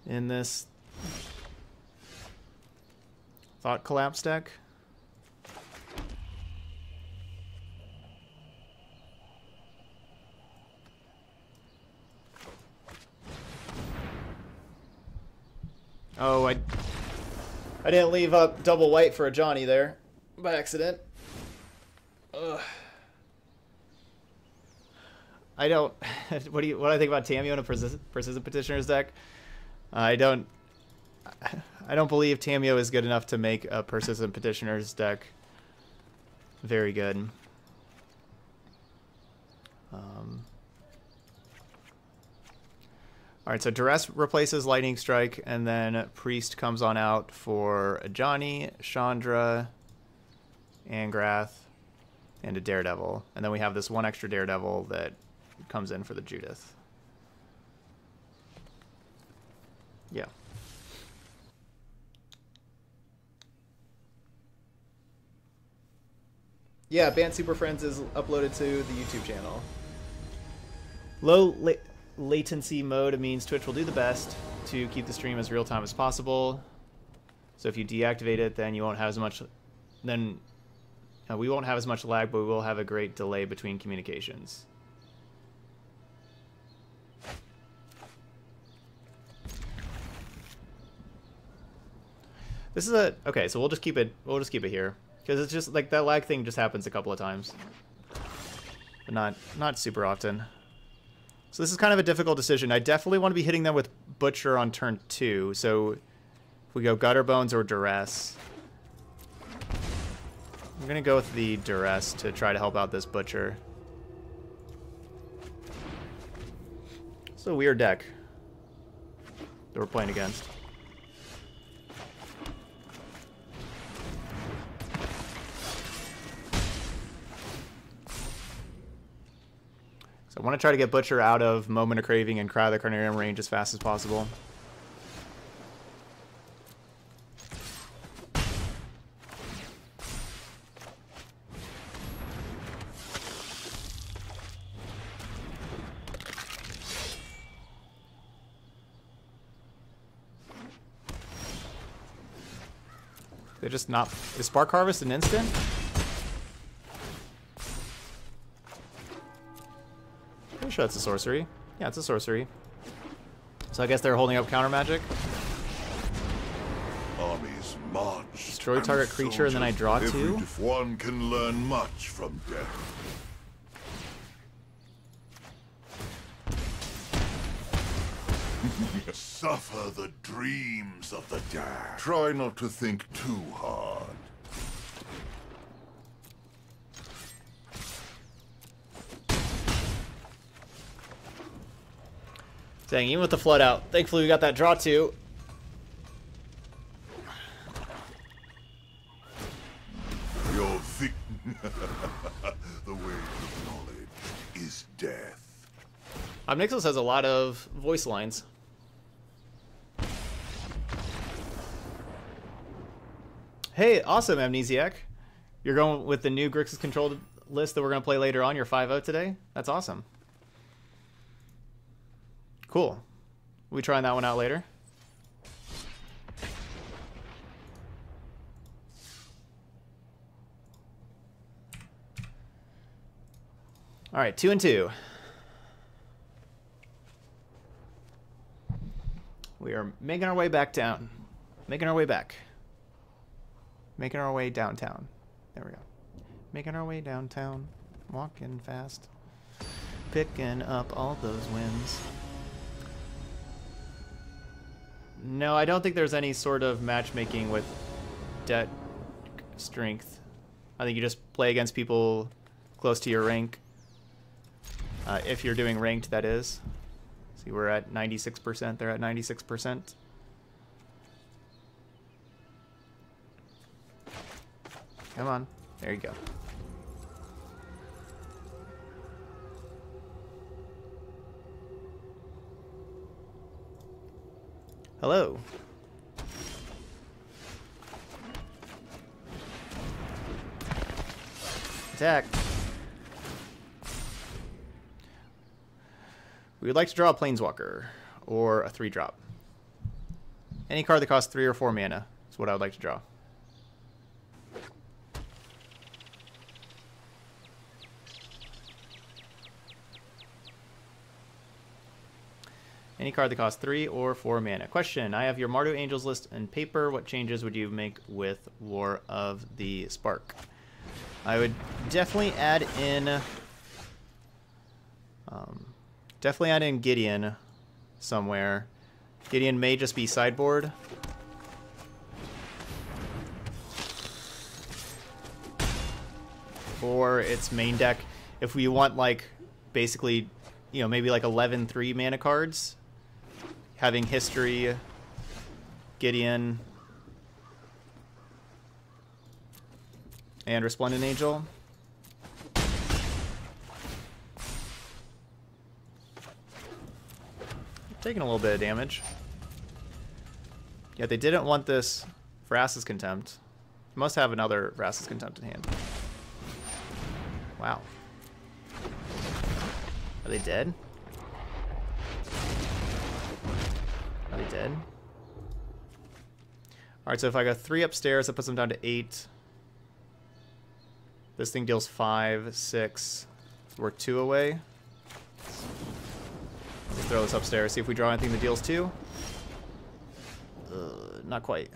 In this Thought Collapse deck? Oh, I I didn't leave up double white for Ajani there by accident. Ugh. I don't. [LAUGHS] What do you? What do I think about Tamiyo in a persistent, persistent petitioners deck? I don't. I don't believe Tamiyo is good enough to make a persistent petitioners deck very good. Um, all right, so Duress replaces Lightning Strike, and then Priest comes on out for Ajani, Chandra, Angrath, and a Daredevil. And then we have this one extra Daredevil that comes in for the Judith. Yeah. Yeah, Bant Super Friends is uploaded to the YouTube channel. Low la latency mode means Twitch will do the best to keep the stream as real time as possible. So if you deactivate it, then you won't have as much. Then uh, we won't have as much lag, but we will have a great delay between communications. This is a okay, so we'll just keep it. We'll just keep it here because it's just like that lag thing just happens a couple of times, but not not super often. So this is kind of a difficult decision. I definitely want to be hitting them with Butcher on turn two. So if we go Gutter Bones or Duress, I'm gonna go with the Duress to try to help out this Butcher. It's a weird deck that we're playing against. I want to try to get Butcher out of Moment of Craving and Cry the Carnarium range as fast as possible. They're just not... Is Spark Harvest an instant? Sure that's a sorcery. Yeah, it's a sorcery. So I guess they're holding up counter magic. Armies march. Destroy target creature and then I draw two. If one can learn much from death. [LAUGHS] Suffer the dreams of the dead. Try not to think too hard. Dang, even with the flood out. Thankfully we got that draw too. Your [LAUGHS] the way of knowledge is death. Ob Nixilis has a lot of voice lines. Hey, awesome, Amnesiac. You're going with the new Grixis controlled list that we're going to play later on, your 5-0 today? That's awesome. Cool. We trying that one out later. All right, two and two. We are making our way back down. Making our way back. Making our way downtown. There we go. Making our way downtown. Walking fast. Picking up all those wins. No, I don't think there's any sort of matchmaking with debt strength. I think you just play against people close to your rank. Uh, if you're doing ranked, that is. See, we're at 96%. They're at 96%. Come on. There you go. Hello. Attack. We would like to draw a Planeswalker, or a 3-drop. Any card that costs 3 or 4 mana is what I would like to draw. Any card that costs 3 or 4 mana. Question, I have your Mardu Angels list and paper. What changes would you make with War of the Spark? I would definitely add in... Um, definitely add in Gideon somewhere. Gideon may just be sideboard. Or its main deck. If we want, like, basically, you know, maybe like 11 3 mana cards. Having History, Gideon, and Resplendent Angel. Taking a little bit of damage. Yeah, they didn't want this Vraska's Contempt. Must have another Vraska's Contempt in hand. Wow. Are they dead? Dead? Alright, so if I go three upstairs, that puts them down to eight. This thing deals five, six. We're two away. Let's throw this upstairs, see if we draw anything that deals two. Uh, not quite.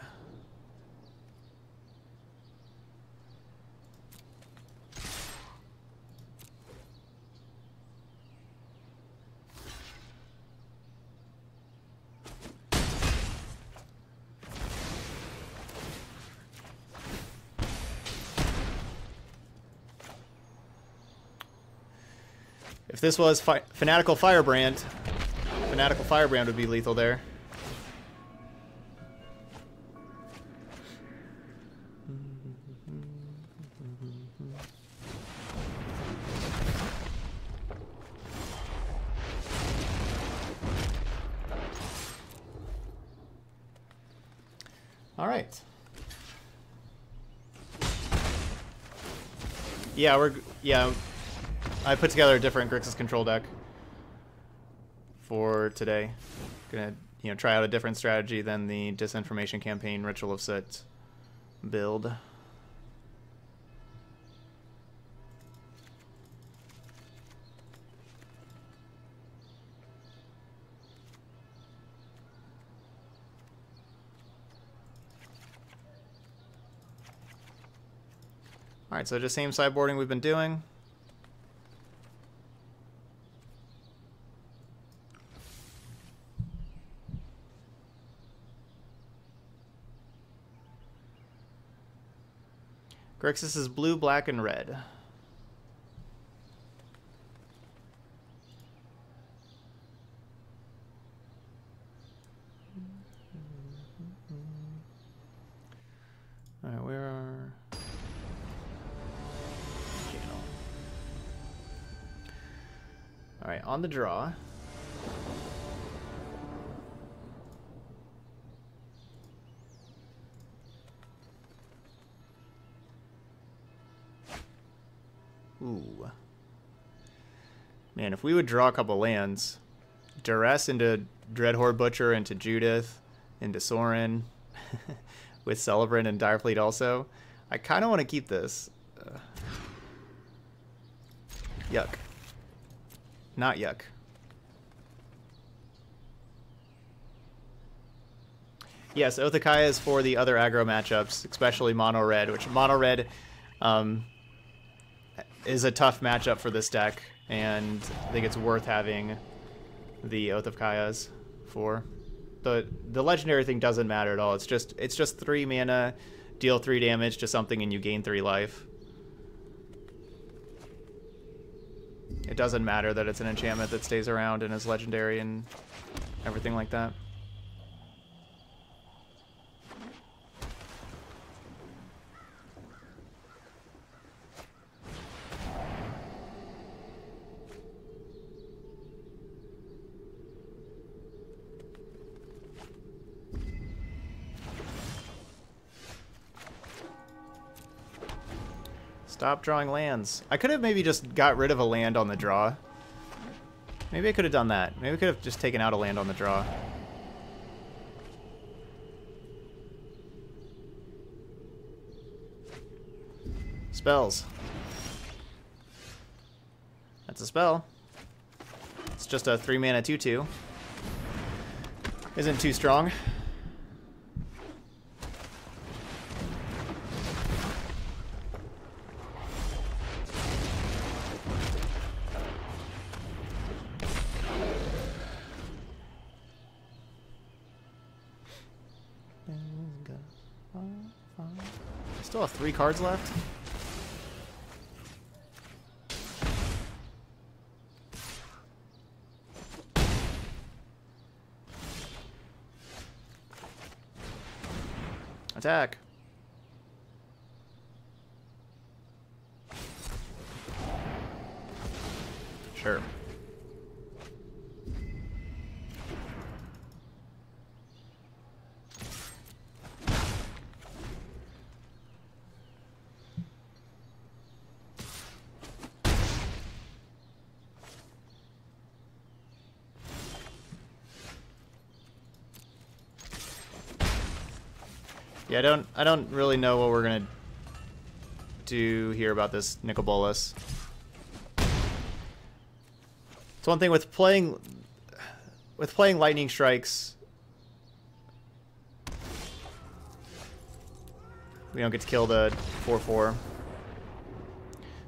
This was fi Fanatical Firebrand, Fanatical Firebrand would be lethal there. All right. Yeah, we're yeah. I put together a different Grixis control deck for today. Gonna you know try out a different strategy than the disinformation campaign Ritual of Soot build. Alright, so just same sideboarding we've been doing. Grixis is blue, black, and red. Alright, where are... Alright, on the draw. If we would draw a couple lands, Duress into Dreadhorde Butcher into Judith, into Sorin, [LAUGHS] with Celebrant and Direfleet also, I kind of want to keep this. Uh, yuck. Not yuck. Yes, Oath of Kaya is for the other aggro matchups, especially Mono Red, which Mono Red um, is a tough matchup for this deck, and I think it's worth having the Oath of Kayas for. The the legendary thing doesn't matter at all. It's just it's just three mana, deal three damage to something, and you gain three life. It doesn't matter that it's an enchantment that stays around and is legendary and everything like that. Stop drawing lands. I could have maybe just got rid of a land on the draw. Maybe I could have done that. Maybe I could have just taken out a land on the draw. Spells. That's a spell. It's just a 3 mana 2 2. Isn't too strong. Three cards left. Attack. Sure. Yeah, I don't I don't really know what we're gonna do here about this Nicol Bolas. It's one thing with playing with playing lightning strikes. We don't get to kill the 4-4.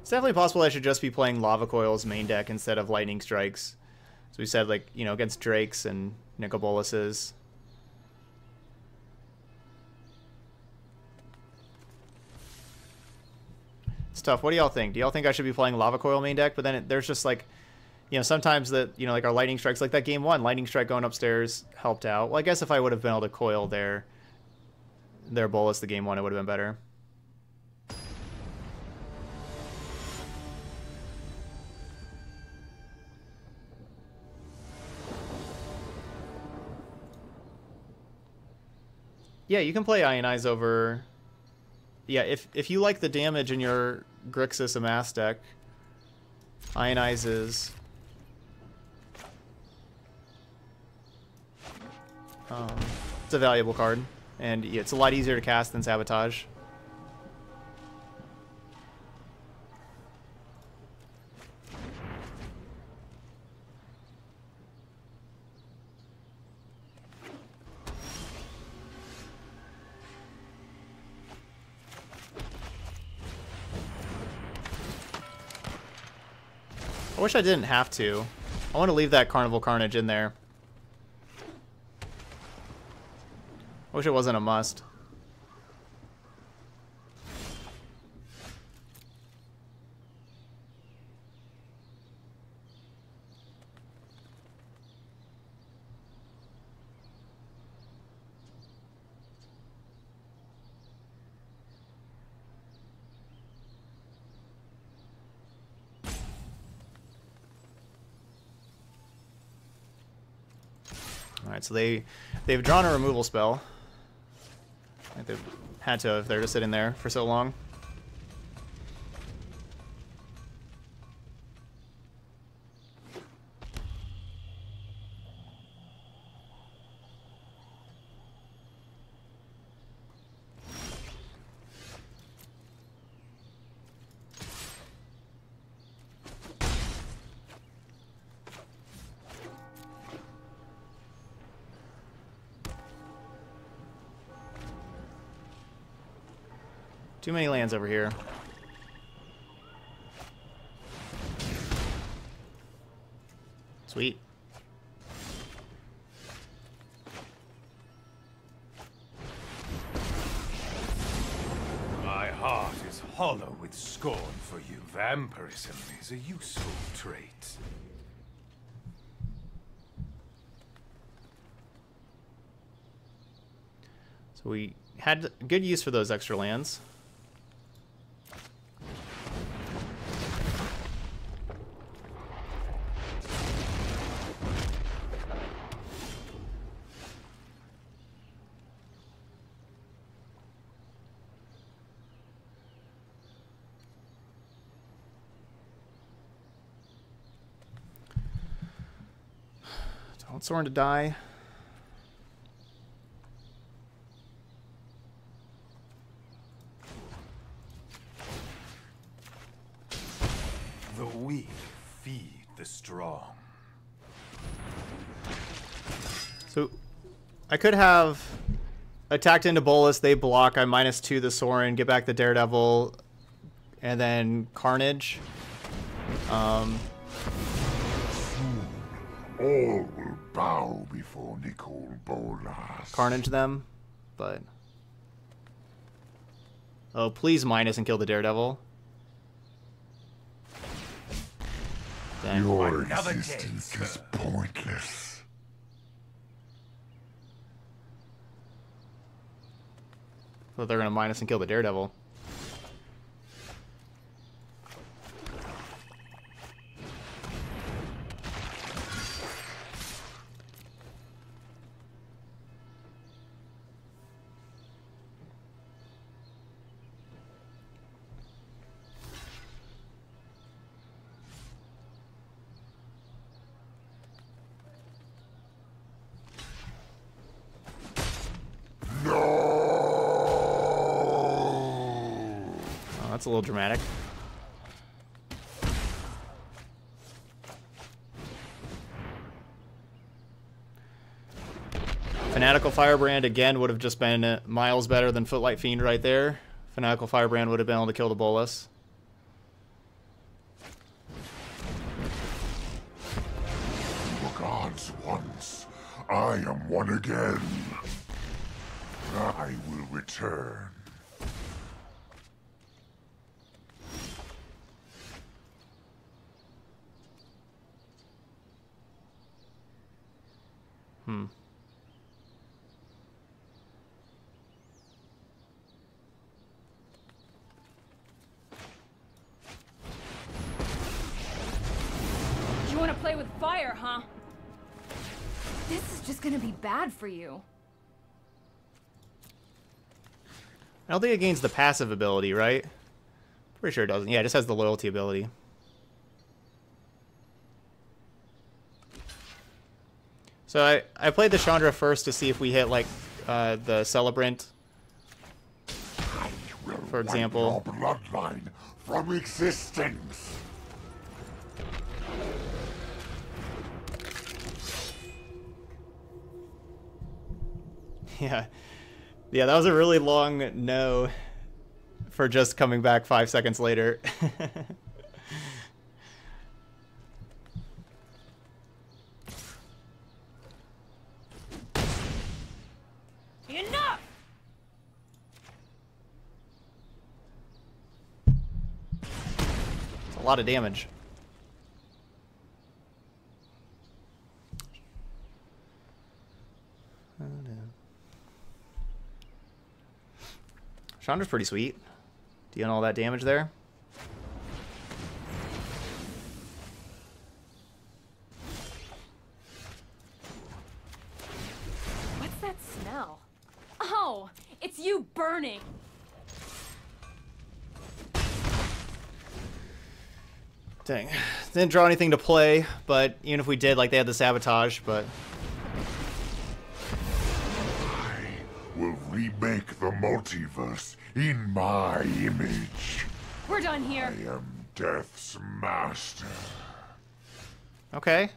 It's definitely possible I should just be playing Lava Coil's main deck instead of Lightning Strikes. So we said, like, you know, against Drakes and Nicol Bolas's. It's tough. What do y'all think? Do y'all think I should be playing Lava Coil main deck? But then it, there's just like, you know, sometimes that you know, like our lightning strikes, like that game one, lightning strike going upstairs helped out. Well, I guess if I would have been able to coil their their Bolas the game one, it would have been better. Yeah, you can play Ionize over yeah, if if you like the damage in your Grixis Amass deck, Ionizes. Um, it's a valuable card, and yeah, it's a lot easier to cast than Sabotage. I wish I didn't have to. I want to leave that Carnival Carnage in there. I wish it wasn't a must. Alright, so they, they've drawn a removal spell. Like they've had to if they're just sitting there for so long. Over here. Sweet. My heart is hollow with scorn for you. Vampirism is a useful trait. So we had good use for those extra lands. want Sorin to die. The weak feed the strong. So I could have attacked into Bolas, they block, I minus two the Sorin, get back the Daredevil, and then Carnage. Um, All will bow before Nicol Bolas. Carnage them, but... Oh, please minus and kill the Daredevil. Dang. Your Another day, existence is pointless. Thought they're gonna minus and kill the Daredevil. Oh, a little dramatic. Fanatical Firebrand again would have just been uh, miles better than Footlight Fiend right there. Fanatical Firebrand would have been able to kill the Bolas. The gods once. I am one again. I will return. For you. I don't think it gains the passive ability, right? Pretty sure it doesn't. Yeah, it just has the loyalty ability. So I, I played the Chandra first to see if we hit like uh, the Celebrant. For example- bloodline from existence. [LAUGHS] Yeah. Yeah, that was a really long no for just coming back five seconds later. [LAUGHS] Enough! It's a lot of damage. Chandra's pretty sweet. Dealing all that damage there. What's that smell? Oh, it's you burning. Dang. Didn't draw anything to play, but even if we did, like, they had the sabotage, but... will remake the multiverse in my image. We're done here. I am Death's master. Okay.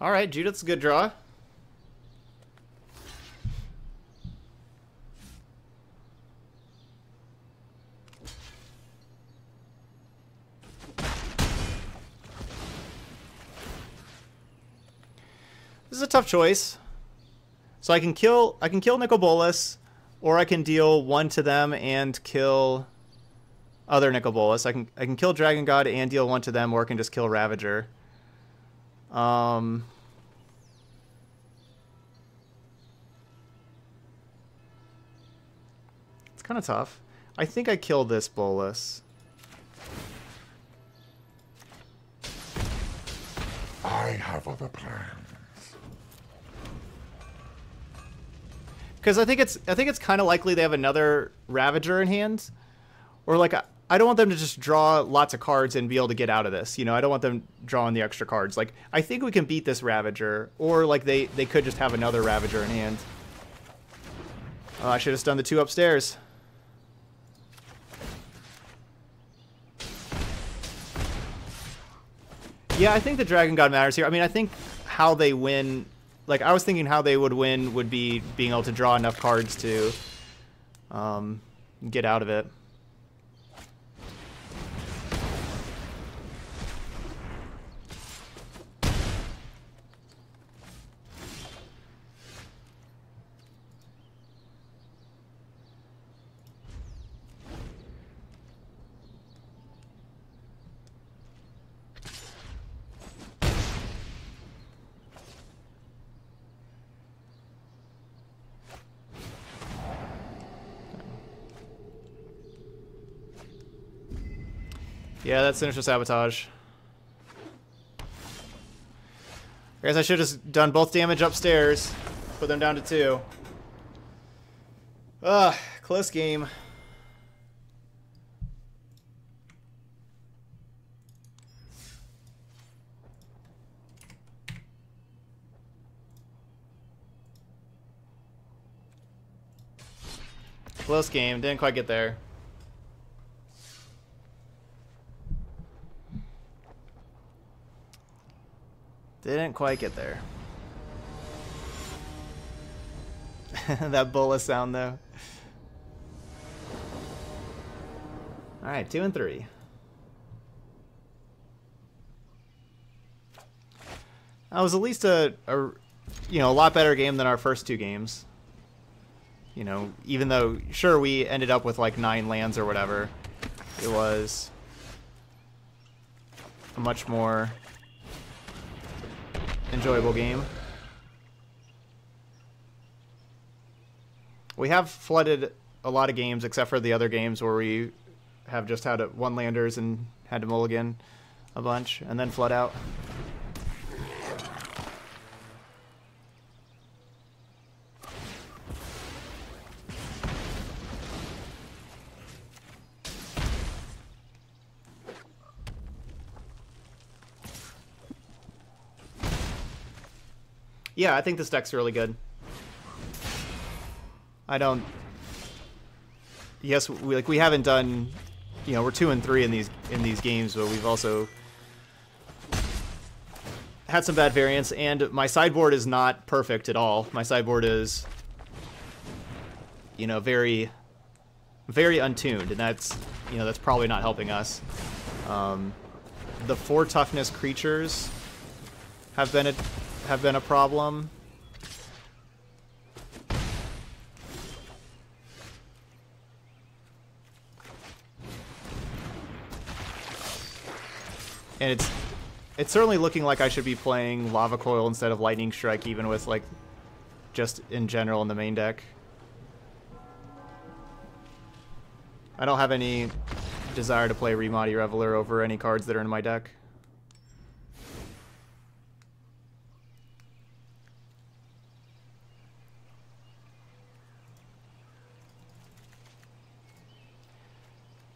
Alright, Judith's a good draw. Tough choice. So I can kill I can kill Nicol Bolas, or I can deal one to them and kill other Nicol Bolas. I can I can kill Dragon God and deal one to them, or I can just kill Ravager. Um It's kind of tough. I think I kill this Bolas. I have other plans. Because I think it's I think it's kind of likely they have another Ravager in hand, or like I, I don't want them to just draw lots of cards and be able to get out of this. You know, I don't want them drawing the extra cards. Like, I think we can beat this Ravager, or like they they could just have another Ravager in hand. Oh, I should have done the two upstairs. Yeah, I think the Dragon God matters here. I mean, I think how they win, like I was thinking how they would win would be being able to draw enough cards to um, get out of it. Yeah, that's Sinister Sabotage. I guess I should have just done both damage upstairs. Put them down to two. Ugh, close game. Close game, didn't quite get there. Didn't quite get there. [LAUGHS] that bullet sound though. Alright, two and three. That was at least a, a, you know, a lot better game than our first two games. You know, even though, sure, we ended up with like nine lands or whatever, it was a much more enjoyable game. We have flooded a lot of games, except for the other games where we have just had one landers and had to mulligan a bunch, and then flood out. Yeah, I think this deck's really good. I don't. Yes, we like we haven't done. You know, we're two and three in these in these games, but we've also had some bad variants, and my sideboard is not perfect at all. My sideboard is, you know, very, very untuned, and that's, you know, that's probably not helping us. Um, the four toughness creatures have been a have been a problem. And it's it's certainly looking like I should be playing Lava Coil instead of Lightning Strike, even with, like, just in general in the main deck. I don't have any desire to play Rix Maadi Reveler over any cards that are in my deck.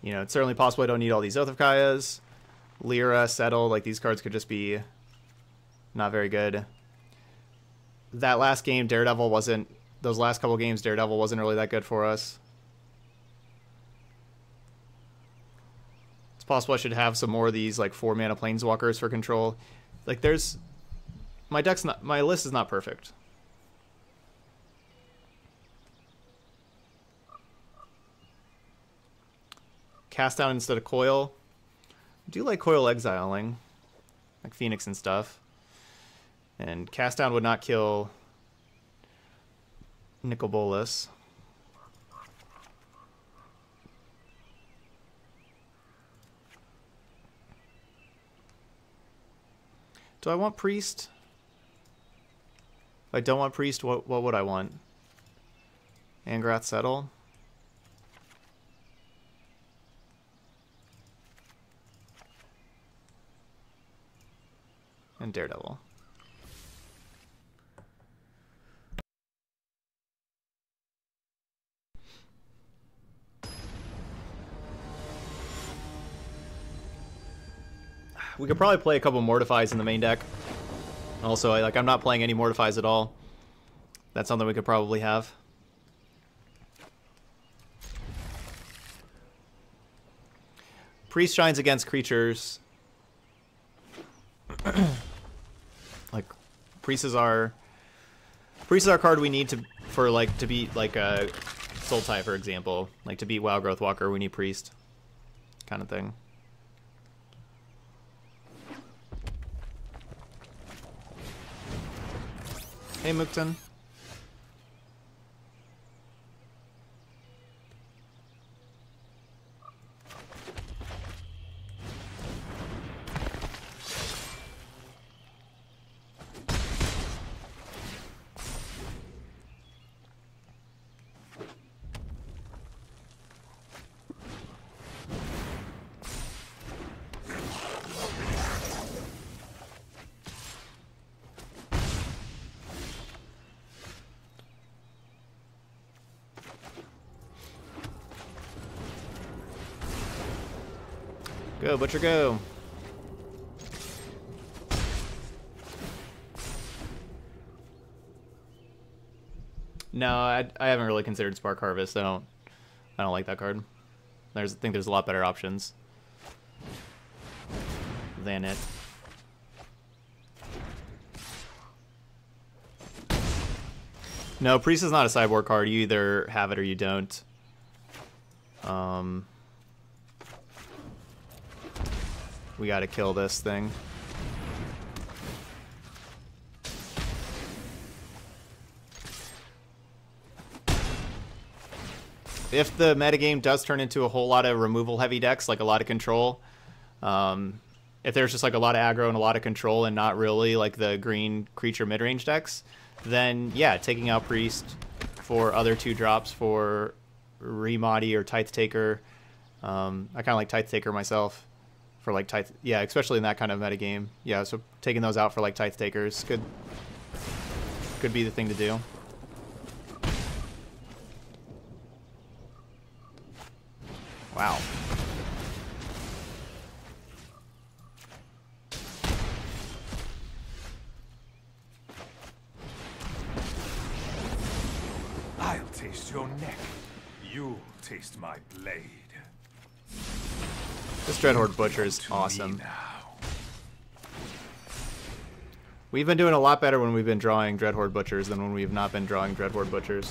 You know, it's certainly possible I don't need all these Oath of Kayas. Lyra, Settle, like these cards could just be not very good. That last game, Daredevil wasn't, those last couple games, Daredevil wasn't really that good for us. It's possible I should have some more of these like four mana planeswalkers for control. Like there's, my deck's not, my list is not perfect. Cast down instead of coil. I do like coil exiling, like Phoenix and stuff. And cast down would not kill Nicol Bolas. Do I want priest? If I don't want priest, what what would I want? Angrath settle? And Daredevil. we could probably play a couple Mortifies in the main deck. Also, like I'm not playing any Mortifies at all. That's something we could probably have. Priest shines against creatures. [CLEARS THROAT] Priest is our Priest is our card we need to for like to beat like a Sultai, for example. Like to beat Wild Growth Walker, we need Priest, kind of thing. Hey, Mukten. Butcher, go. No, I, I haven't really considered Spark Harvest. I don't I don't like that card. There's I think there's a lot better options than it. No, Priest is not a sideboard card. You either have it or you don't. Um, we gotta kill this thing. If the metagame does turn into a whole lot of removal heavy decks, like a lot of control, um, if there's just like a lot of aggro and a lot of control and not really like the green creature mid-range decks, then yeah, taking out Priest for other two drops for Remodi or Tithe Taker. Um, I kind of like Tithe Taker myself for like tithe. Yeah, especially in that kind of meta game. Yeah, so taking those out for like tithe takers could could be the thing to do. Wow. I'll taste your neck. You taste my blade. This Dreadhorde Butcher is awesome. We've been doing a lot better when we've been drawing Dreadhorde Butchers than when we've not been drawing Dreadhorde Butchers.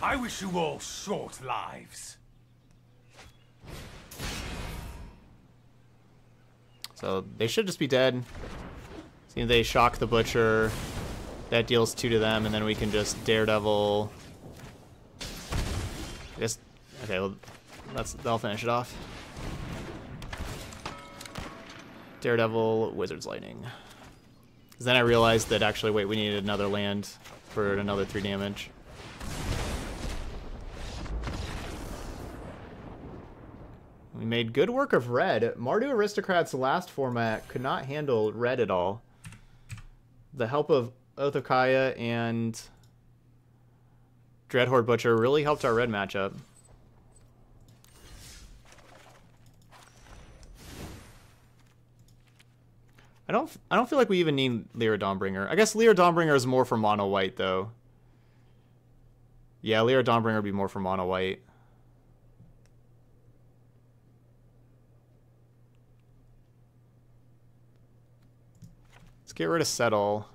I wish you all short lives. So they should just be dead. They shock the Butcher. That deals two to them, and then we can just Daredevil. Just okay. Well, that's that'll finish it off. Daredevil, Wizard's Lightning. Because Then I realized that actually, wait, we needed another land for another three damage. We made good work of red. Mardu Aristocrat's last format could not handle red at all the help of Oath of Kaya and Dreadhorde Butcher really helped our red matchup. I don't I don't feel like we even need Lyra Dawnbringer. I guess Lyra Dawnbringer is more for mono white though. Yeah, Lyra Dawnbringer would be more for mono white. Get rid of settle.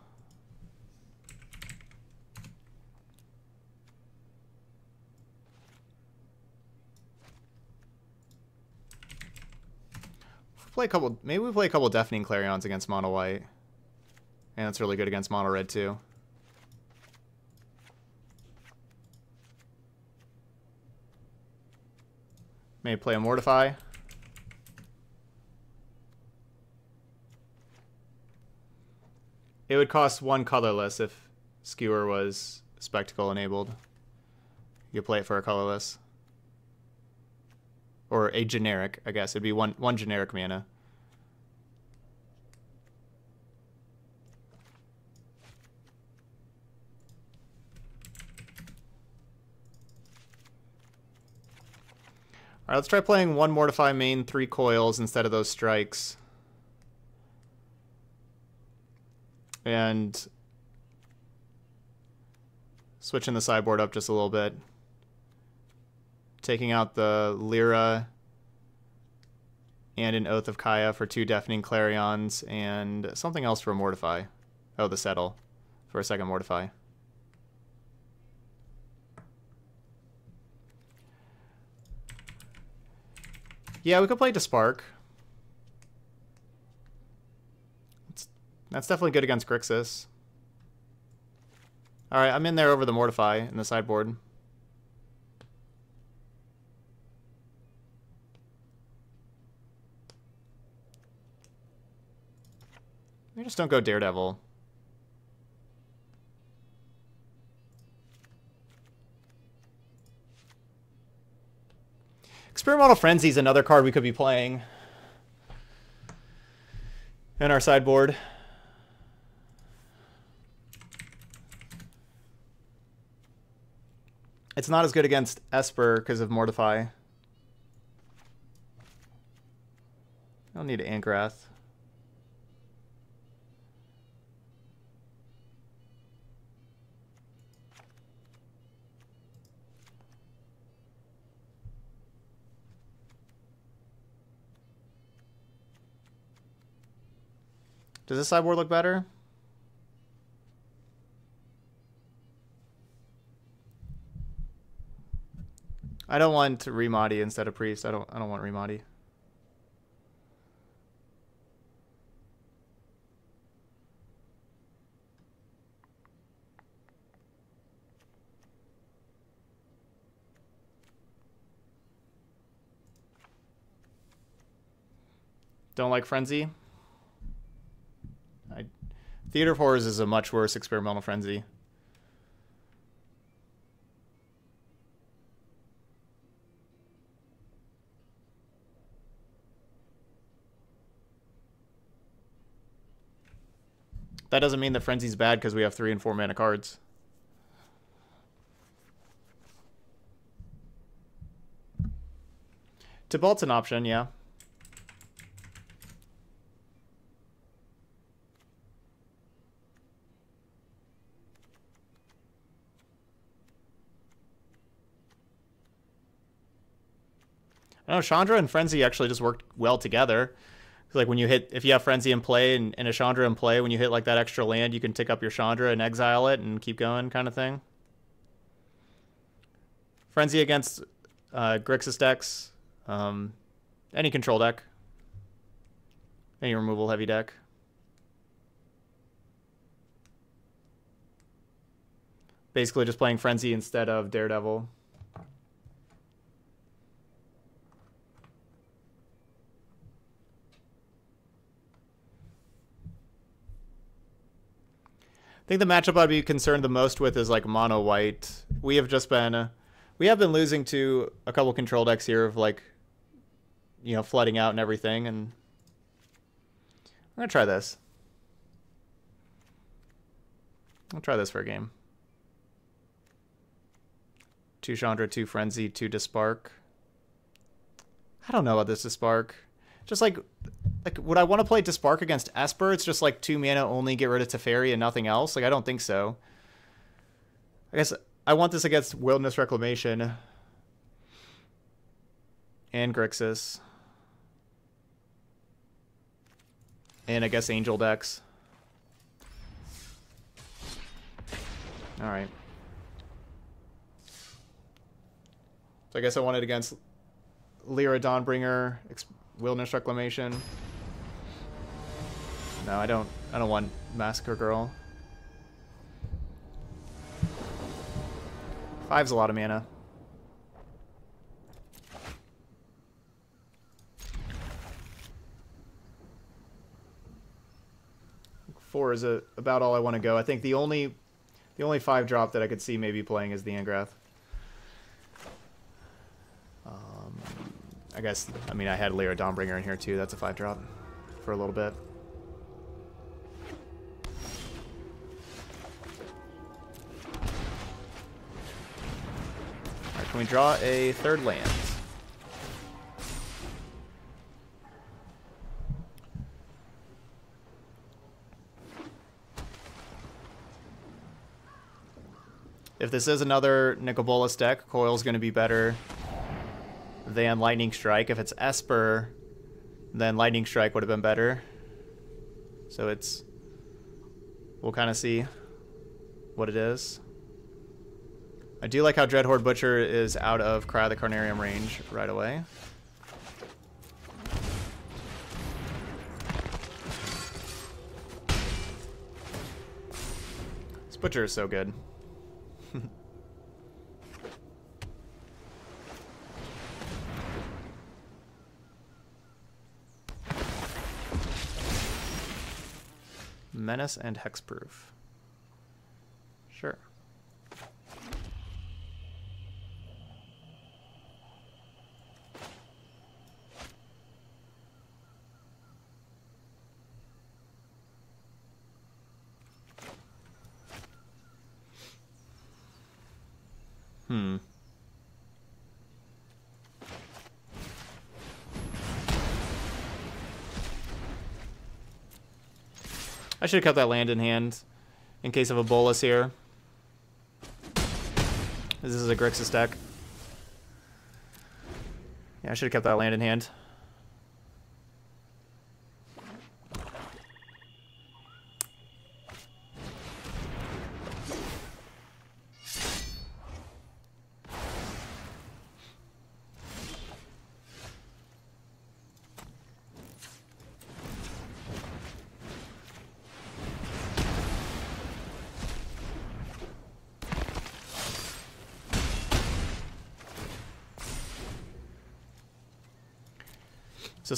Play a couple. Maybe we play a couple deafening clarions against mono white, and that's really good against mono red too. Maybe play a mortify. It would cost one colorless if Skewer was spectacle enabled. You play it for a colorless. Or a generic, I guess. It'd be one one generic mana. Alright, let's try playing one Mortify main, three coils instead of those strikes. And switching the sideboard up just a little bit. Taking out the Lyra and an Oath of Kaya for two Deafening Clarions and something else for a Mortify. Oh, the Settle for a second Mortify. Yeah, we could play to That's, definitely good against Grixis. Alright, I'm in there over the Mortify in the sideboard. We just don't go Daredevil. Experimental Frenzy is another card we could be playing in our sideboard. It's not as good against Esper because of Mortify. I don't need Angrath. Does this sideboard look better? I don't want Remadi instead of Priest. I don't I don't want Remadi. Don't like Frenzy? I, Theater of Horrors is a much worse experimental frenzy. That doesn't mean the frenzy's bad because we have three and four mana cards. Tibalt's an option, yeah. I know Chandra and Frenzy actually just worked well together. Like when you hit, if you have Frenzy in play and, and a Chandra in play, when you hit like that extra land, you can tick up your Chandra and exile it and keep going kind of thing. Frenzy against uh, Grixis decks, um, any control deck, any removal heavy deck. Basically just playing Frenzy instead of Daredevil. Think the matchup I'd be concerned the most with is like mono white. We have just been, uh, we have been losing to a couple control decks here of like, you know, flooding out and everything. And I'm gonna try this. I'll try this for a game. Two Chandra, two Frenzy, two Despark. I don't know about this Despark. Just like like, would I want to play Despark against Esper? It's just like two mana only, get rid of Teferi and nothing else? Like, I don't think so. I guess I want this against Wilderness Reclamation. And Grixis. And I guess Angel decks. Alright. So I guess I want it against Lyra Dawnbringer, Wilderness Reclamation. No, I don't. I don't want Massacre Girl. Five's a lot of mana. Four is a, about all I want to go. I think the only the only five drop that I could see maybe playing is the Angrath. Um, I guess, I mean, I had Lyra Dawnbringer in here too. That's a five drop for a little bit. Can we draw a third land? If this is another Nicol Bolas deck, Coil's going to be better than Lightning Strike. If it's Esper, then Lightning Strike would have been better. So it's... We'll kind of see what it is. I do like how Dreadhorde Butcher is out of Cry of the Carnarium range right away. This Butcher is so good. [LAUGHS] Menace and Hexproof. Sure. Hmm. I should have kept that land in hand in case of a Bolas here. This is a Grixis deck. Yeah, I should have kept that land in hand.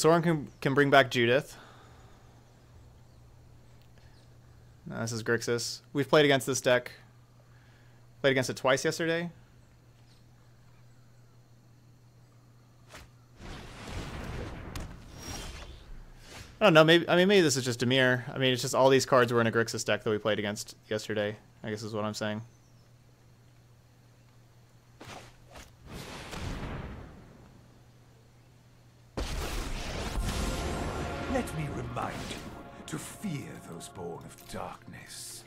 Sorin can, can bring back Judith. No, this is Grixis. We've played against this deck. Played against it twice yesterday. I don't know. Maybe I mean maybe this is just Dimir. I mean it's just all these cards were in a Grixis deck that we played against yesterday. I guess is what I'm saying. Let me remind you to fear those born of darkness.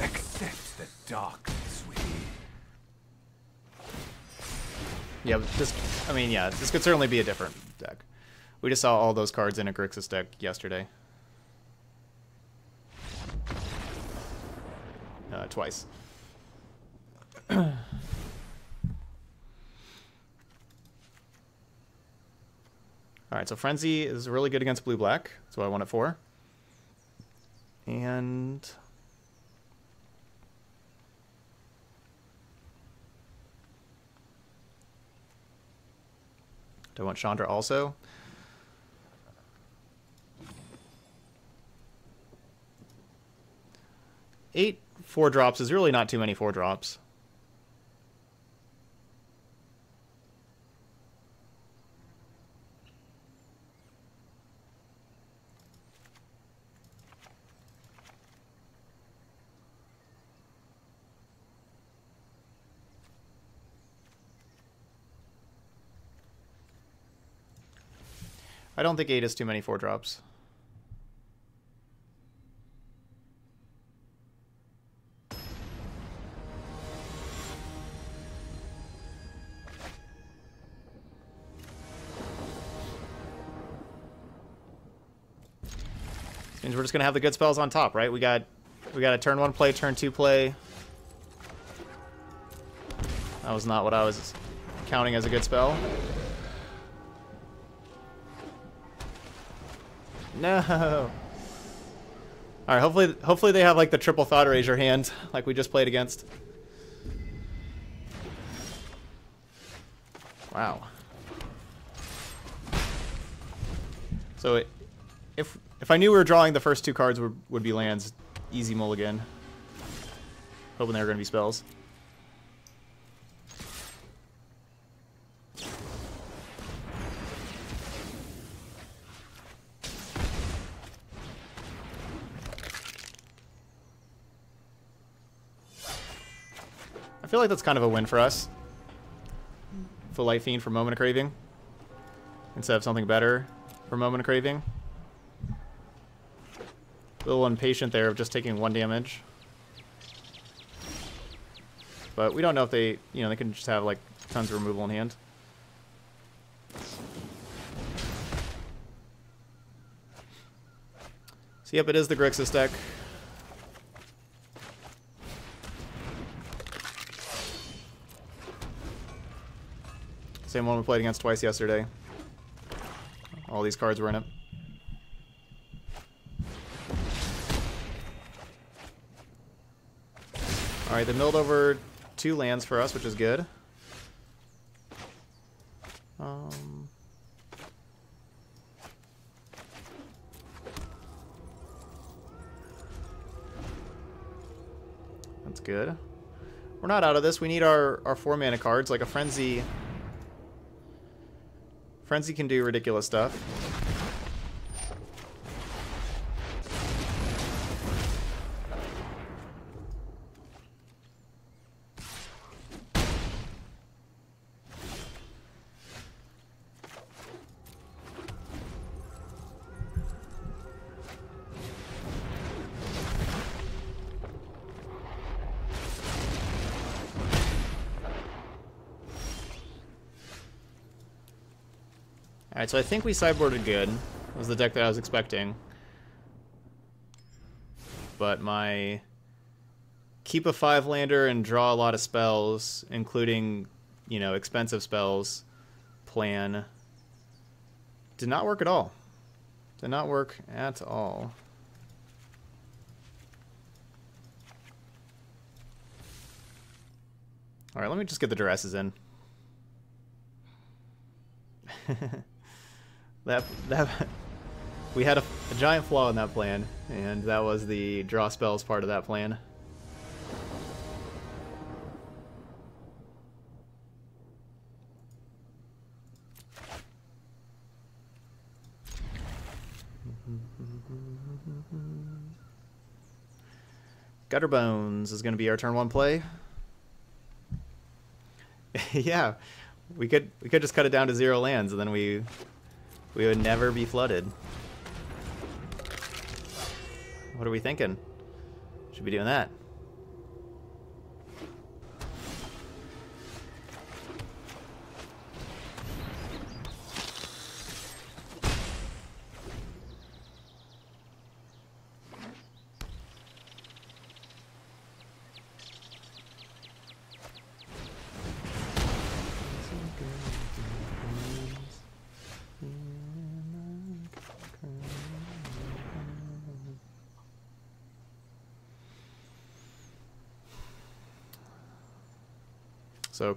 Accept the darkness within. Yeah, this. I mean, yeah, this could certainly be a different deck. We just saw all those cards in a Grixis deck yesterday. Uh, twice. [CLEARS THROAT] Alright, so Frenzy is really good against blue-black. That's what I want it for. And... Do I want Chandra also? Eight four drops is really not too many four drops. I don't think eight is too many four drops. Means we're just gonna have the good spells on top, right? We got we got a turn one play, turn two play. That was not what I was counting as a good spell. No. All right. Hopefully, hopefully they have like the triple thought erasure hand, like we just played against. Wow. So it, if if I knew we were drawing the first two cards would would be lands, easy mulligan. Hoping they were going to be spells. Feel like that's kind of a win for us. Footlight Fiend for Moment of Craving. Instead of something better for Moment of Craving. A little impatient there of just taking one damage. but we don't know if they, you know, they can just have like tons of removal in hand. So yep, it is the Grixis deck. Same one we played against twice yesterday. All these cards were in it. Alright, they milled over two lands for us, which is good. Um, that's good. We're not out of this. We need our, our four mana cards, like a Frenzy. Frenzy can do ridiculous stuff. Alright, so I think we sideboarded good. It was the deck that I was expecting. But my keep a five lander and draw a lot of spells, including, you know, expensive spells plan did not work at all. Did not work at all. Alright, let me just get the duresses in. [LAUGHS] that that [LAUGHS] we had a, a, giant flaw in that plan, and that was the draw spells part of that plan. Gutterbones is going to be our turn one play. [LAUGHS] yeah, we could we could just cut it down to zero lands, and then we we would never be flooded. What are we thinking? Should be doing that.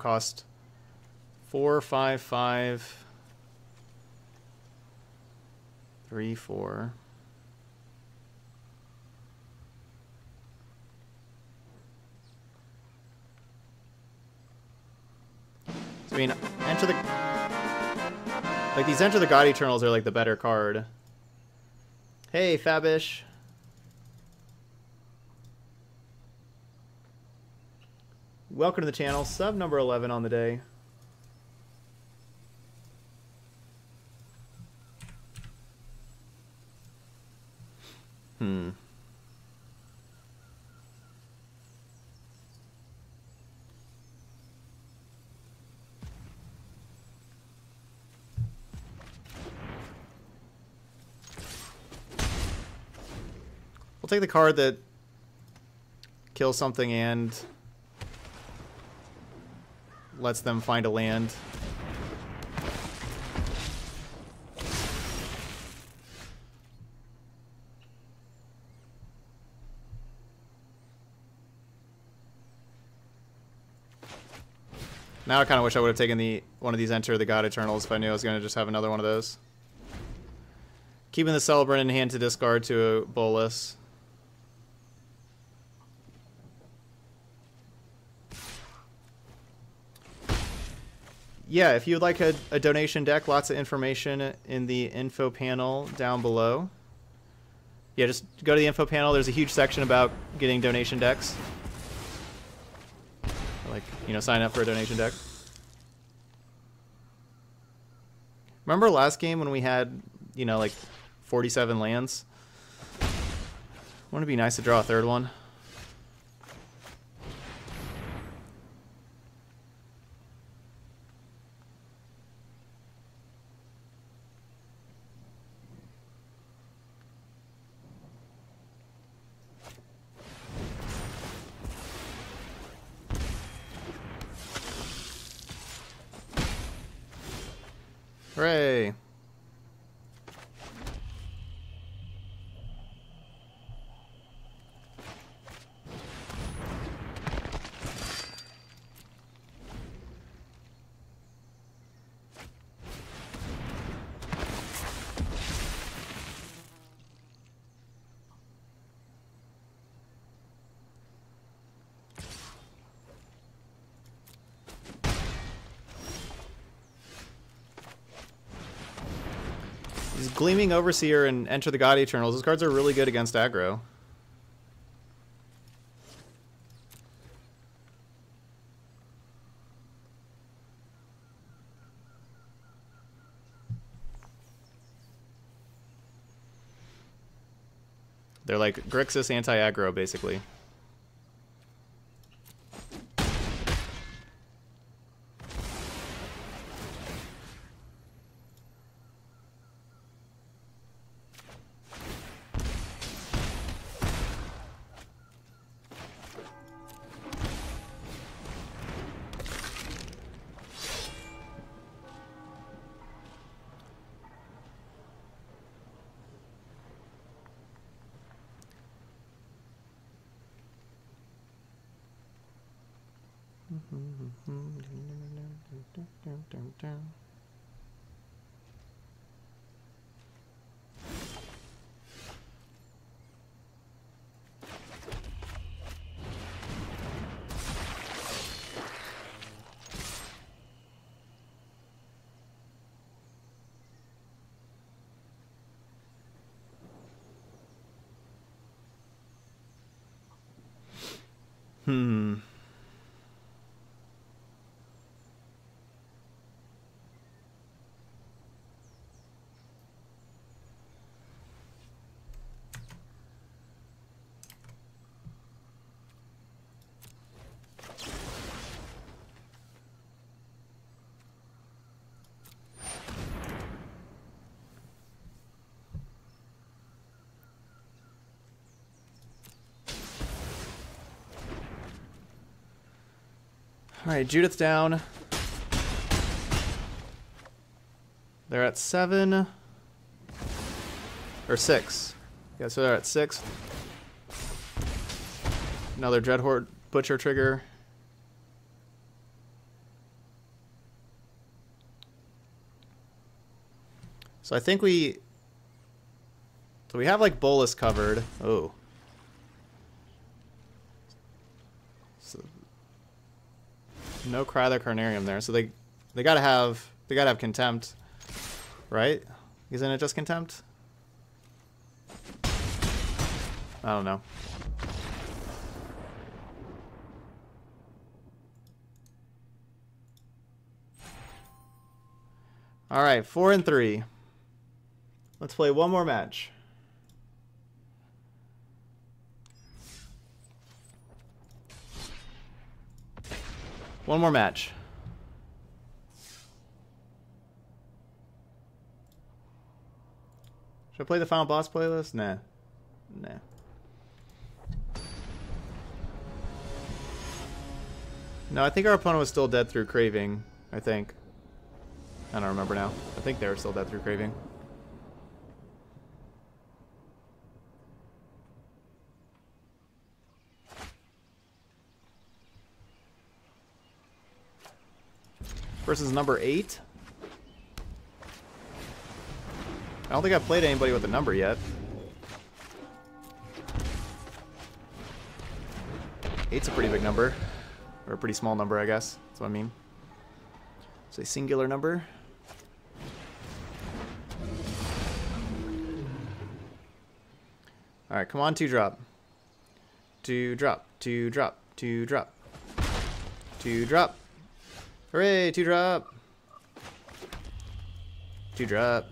Cost four, five, five, three, four. I mean, enter the like these enter the God Eternals are like the better card. Hey, Fabish. Welcome to the channel, sub number 11 on the day. Hmm. We'll take the card that kills something and lets them find a land. Now I kind of wish I would have taken the one of these Enter the God Eternals if I knew I was going to just have another one of those. Keeping the Celebrant in hand to discard to a Bolas. Yeah, if you'd like a, a, donation deck, lots of information in the info panel down below. Yeah, just go to the info panel. There's a huge section about getting donation decks. Like, you know, sign up for a donation deck. Remember last game when we had, you know, like 47 lands? Wouldn't it be nice to draw a third one? Hooray! These Gleaming Overseer and Enter the God Eternals, those cards are really good against aggro. They're like Grixis anti-aggro, basically. All right, Judith's down. They're at seven or six. Yeah, so they're at six. Another Dreadhorde Butcher trigger. So I think we. So we have like Bolas covered. Oh. So no Cry of the Carnarium there, so they they gotta have they gotta have Contempt, right? Isn't it just Contempt? I don't know. All right, four and three. Let's play one more match. One more match. Should I play the final boss playlist? Nah. Nah. No, I think our opponent was still dead through craving. I think. I don't remember now. I think they were still dead through craving. Versus number eight. I don't think I've played anybody with a number yet. Eight's a pretty big number. Or a pretty small number, I guess. That's what I mean. It's a singular number. Alright, come on, two drop. Two drop, two drop, two drop. Two drop. Hooray, two drop. Two drop.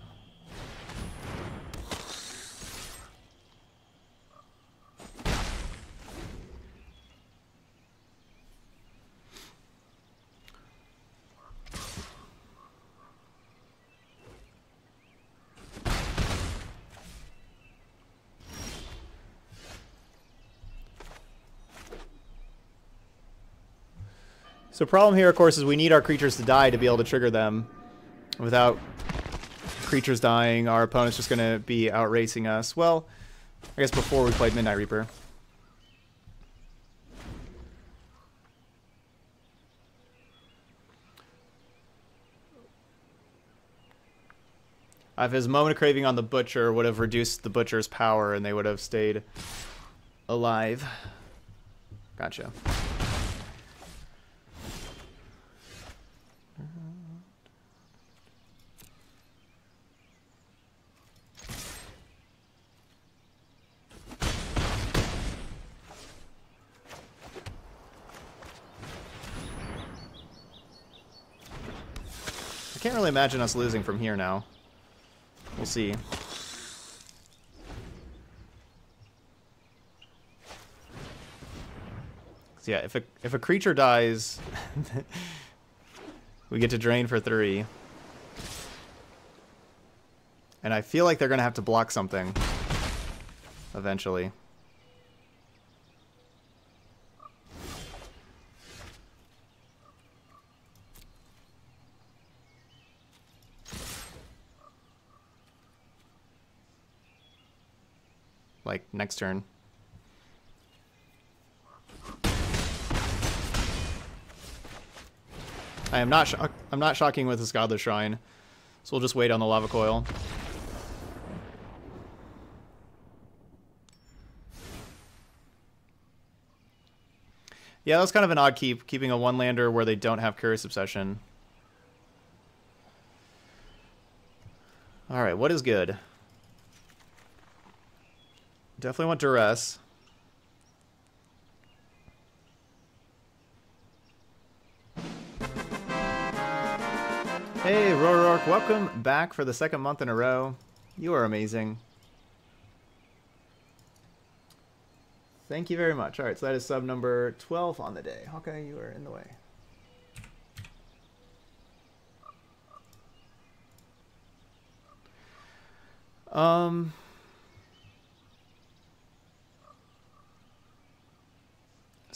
So problem here, of course, is we need our creatures to die to be able to trigger them without creatures dying, our opponent's just going to be outracing us. Well, I guess before we played Midnight Reaper. Uh, if his moment of craving on the Butcher would have reduced the Butcher's power and they would have stayed alive. Gotcha. Can't really imagine us losing from here now. We'll see. So yeah, if a if a creature dies, [LAUGHS] we get to drain for three. And I feel like they're gonna have to block something eventually. Like next turn. I am not I'm not shocking with this Godless Shrine. So we'll just wait on the lava coil. Yeah, that's kind of an odd keep, keeping a one-lander where they don't have Curious Obsession. Alright, what is good? Definitely want Duress. Hey, Rorork, welcome back for the second month in a row. You are amazing. Thank you very much. All right, so that is sub number 12 on the day. Hawkeye, you are in the way. Um...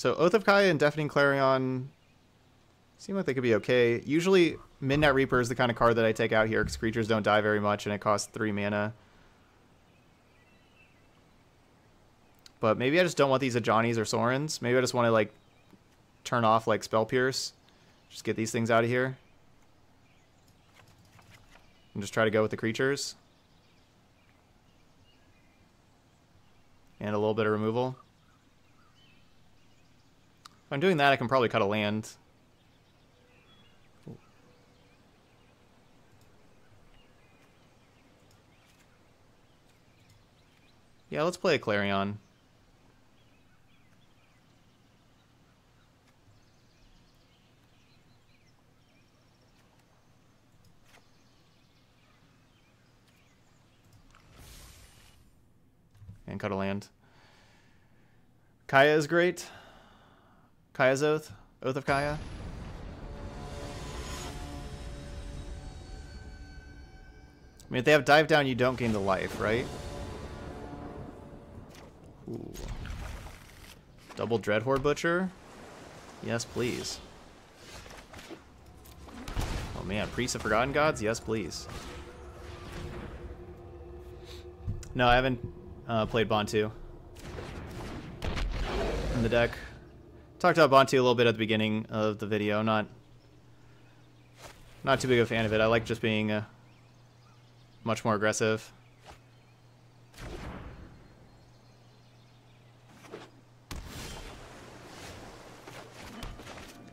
So Oath of Kaya and Deafening Clarion seem like they could be okay. Usually Midnight Reaper is the kind of card that I take out here because creatures don't die very much and it costs 3 mana. But maybe I just don't want these Ajani's or Sorins. Maybe I just want to like turn off like Spell Pierce. Just get these things out of here. And just try to go with the creatures. And a little bit of removal. If I'm doing that, I can probably cut a land. Yeah, let's play a Clarion. And cut a land. Kaya is great. Kaya's Oath? Oath of Kaya? I mean, if they have Dive Down, you don't gain the life, right? Ooh. Double Dreadhorde Butcher? Yes, please. Oh man, Priest of Forgotten Gods? Yes, please. No, I haven't uh, played Bontu in the deck. Talked about Bontu a little bit at the beginning of the video. Not not too big a fan of it. I like just being uh, much more aggressive.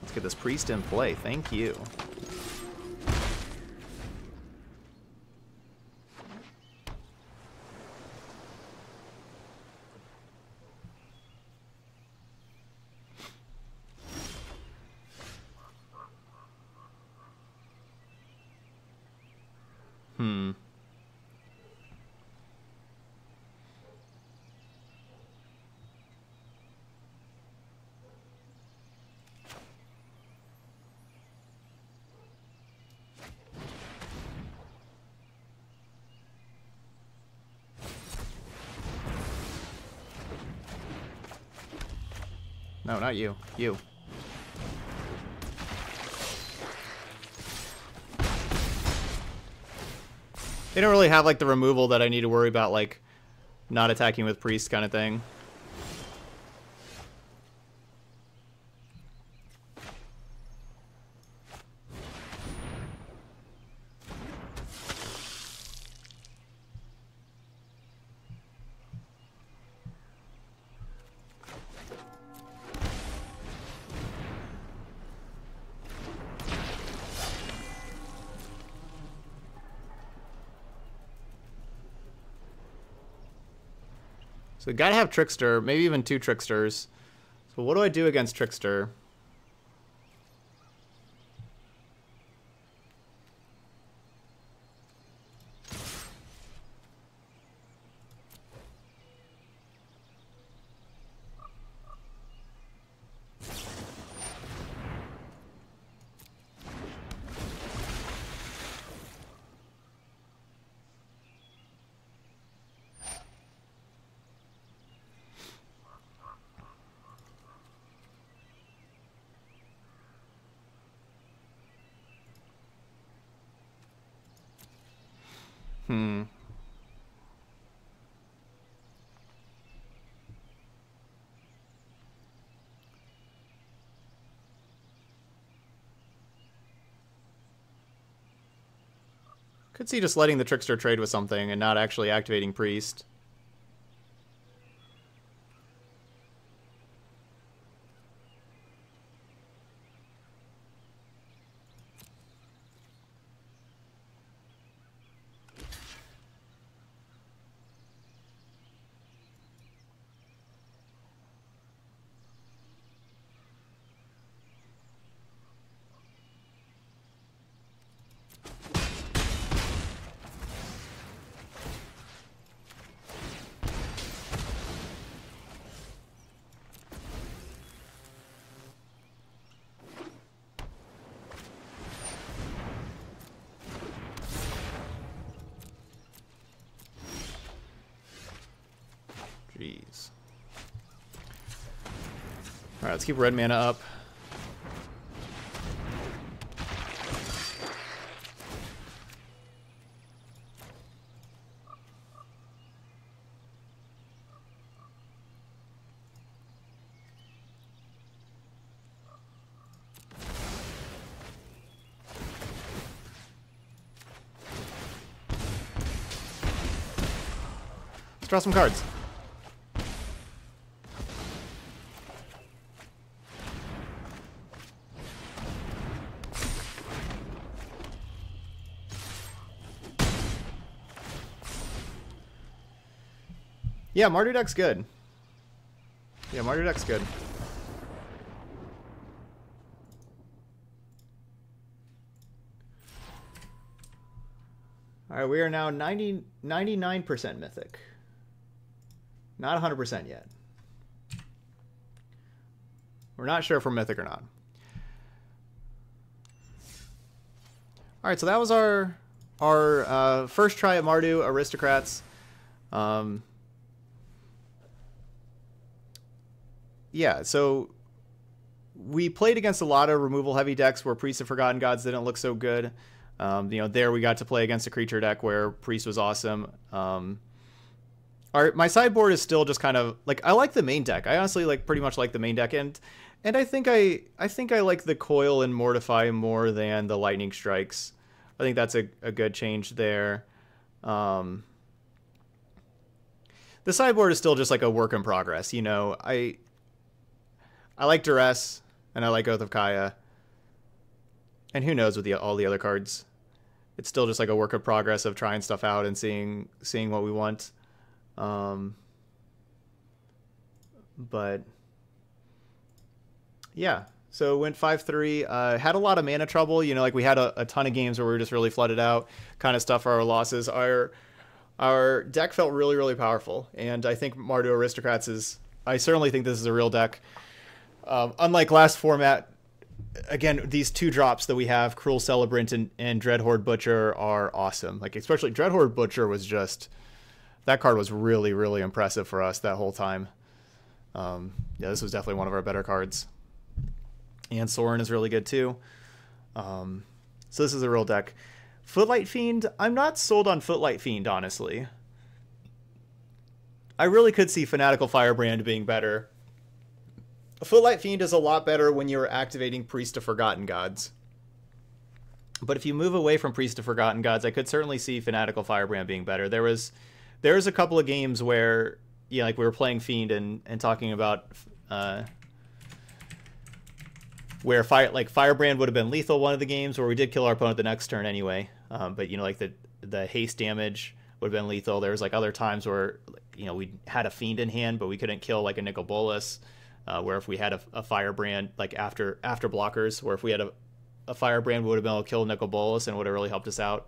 Let's get this priest in play. Thank you. Hmm. No, not you. You. They don't really have like the removal that I need to worry about, like not attacking with priest kind of thing. So gotta have Trickster, maybe even two Tricksters. So what do I do against Trickster? Hmm. Could see just letting the Trickster trade with something and not actually activating Priest. Jeez. Alright, let's keep red mana up. Let's draw some cards. Yeah, Mardu deck's good. Yeah, Mardu deck's good. Alright, we are now 90, 99% mythic. Not 100% yet. We're not sure if we're mythic or not. Alright, so that was our our uh, first try at Mardu Aristocrats. Um, yeah, so we played against a lot of removal heavy decks where Priest of Forgotten Gods didn't look so good. Um, you know, there we got to play against a creature deck where Priest was awesome. Um, our my sideboard is still just kind of like I like the main deck. I honestly like pretty much like the main deck, and and I think I I think I like the Coil and Mortify more than the Lightning Strikes. I think that's a, a good change there. Um, the sideboard is still just like a work in progress. You know, I I like Duress, and I like Oath of Kaya. And who knows with the, all the other cards. It's still just like a work of progress of trying stuff out and seeing seeing what we want. Um, but yeah, so went 5-3. Uh, had a lot of mana trouble. You know, like we had a, a ton of games where we were just really flooded out, kind of stuff for our losses. Our our deck felt really, really powerful. And I think Mardu Aristocrats is... I certainly think this is a real deck. Um, unlike last format, again, these two drops that we have, Cruel Celebrant and, and Dreadhorde Butcher, are awesome. Like, especially Dreadhorde Butcher was just... That card was really, really impressive for us that whole time. Um, yeah, this was definitely one of our better cards. And Sorin is really good too. Um, so this is a real deck. Footlight Fiend, I'm not sold on Footlight Fiend, honestly. I really could see Fanatical Firebrand being better. Footlight Fiend is a lot better when you're activating Priest of Forgotten Gods. But if you move away from Priest of Forgotten Gods, I could certainly see Fanatical Firebrand being better. There was there was a couple of games where yeah, like we were playing Fiend and, and talking about uh, where fire like Firebrand would have been lethal one of the games where we did kill our opponent the next turn anyway. Um, but you know, like the the haste damage would have been lethal. There was like other times where you know we had a fiend in hand, but we couldn't kill like a Nicol Bolas. Uh, where if we had a, a firebrand like after after blockers, where if we had a, a firebrand, we would have been able to kill Nicol Bolas and would have really helped us out.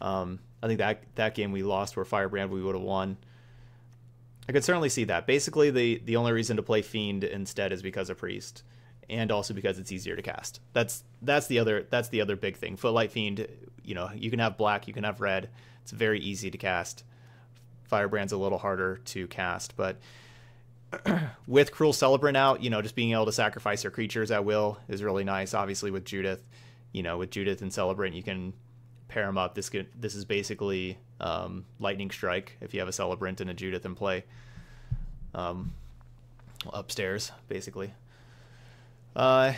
Um, I think that that game we lost where firebrand we would have won. I could certainly see that. Basically, the the only reason to play fiend instead is because of priest and also because it's easier to cast. That's that's the other that's the other big thing. Footlight Fiend, you know, you can have black, you can have red. It's very easy to cast. Firebrand's a little harder to cast, but [CLEARS THROAT] with Cruel Celebrant out, you know, just being able to sacrifice your creatures at will is really nice. Obviously, with Judith, you know, with Judith and Celebrant, you can pair them up. This could, this is basically um, Lightning Strike if you have a Celebrant and a Judith in play. Um, upstairs, basically. Uh,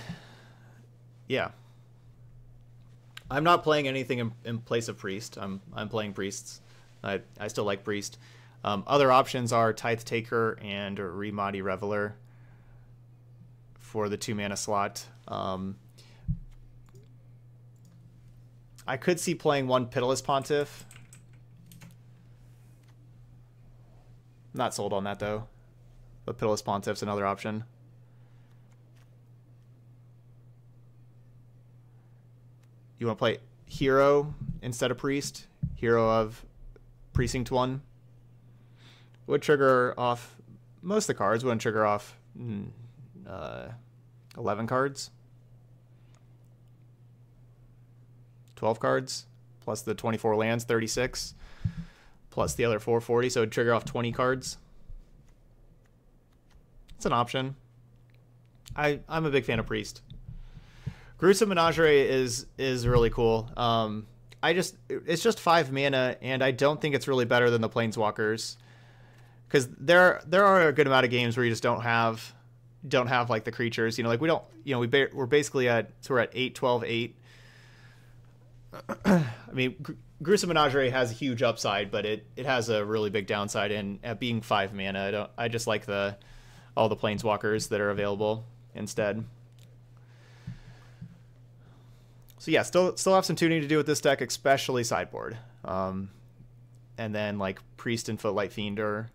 yeah. I'm not playing anything in, in, place of priest. I'm I'm playing priests. I I still like priest. Um, other options are Tithe Taker and Rix Maadi Reveler for the two mana slot. Um, I could see playing one Pitiless Pontiff. Not sold on that though. But Pitiless Pontiff's another option. you want to play hero instead of priest, hero of precinct one, would trigger off most of the cards. Wouldn't trigger off mm, uh, eleven cards, twelve cards, plus the twenty-four lands, thirty-six, plus the other four forty. So it'd trigger off twenty cards. It's an option. I I'm a big fan of priest. Gruesome Menagerie is is really cool. Um, I just it's just five mana, and I don't think it's really better than the Planeswalkers, because there there are a good amount of games where you just don't have don't have like the creatures. You know, like we don't you know we ba- we're basically at so we're at 8, 12, 8. [CLEARS THROAT] I mean, Gr- Gruesome Menagerie has a huge upside, but it, it has a really big downside. And at being five mana, I don't I just like the all the Planeswalkers that are available instead. so yeah, still still have some tuning to do with this deck, especially sideboard. Um, and then like priest and footlight fiend are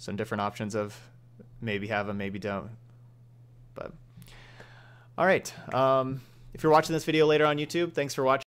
some different options of maybe have them, maybe don't. But all right, um, if you're watching this video later on YouTube, thanks for watching.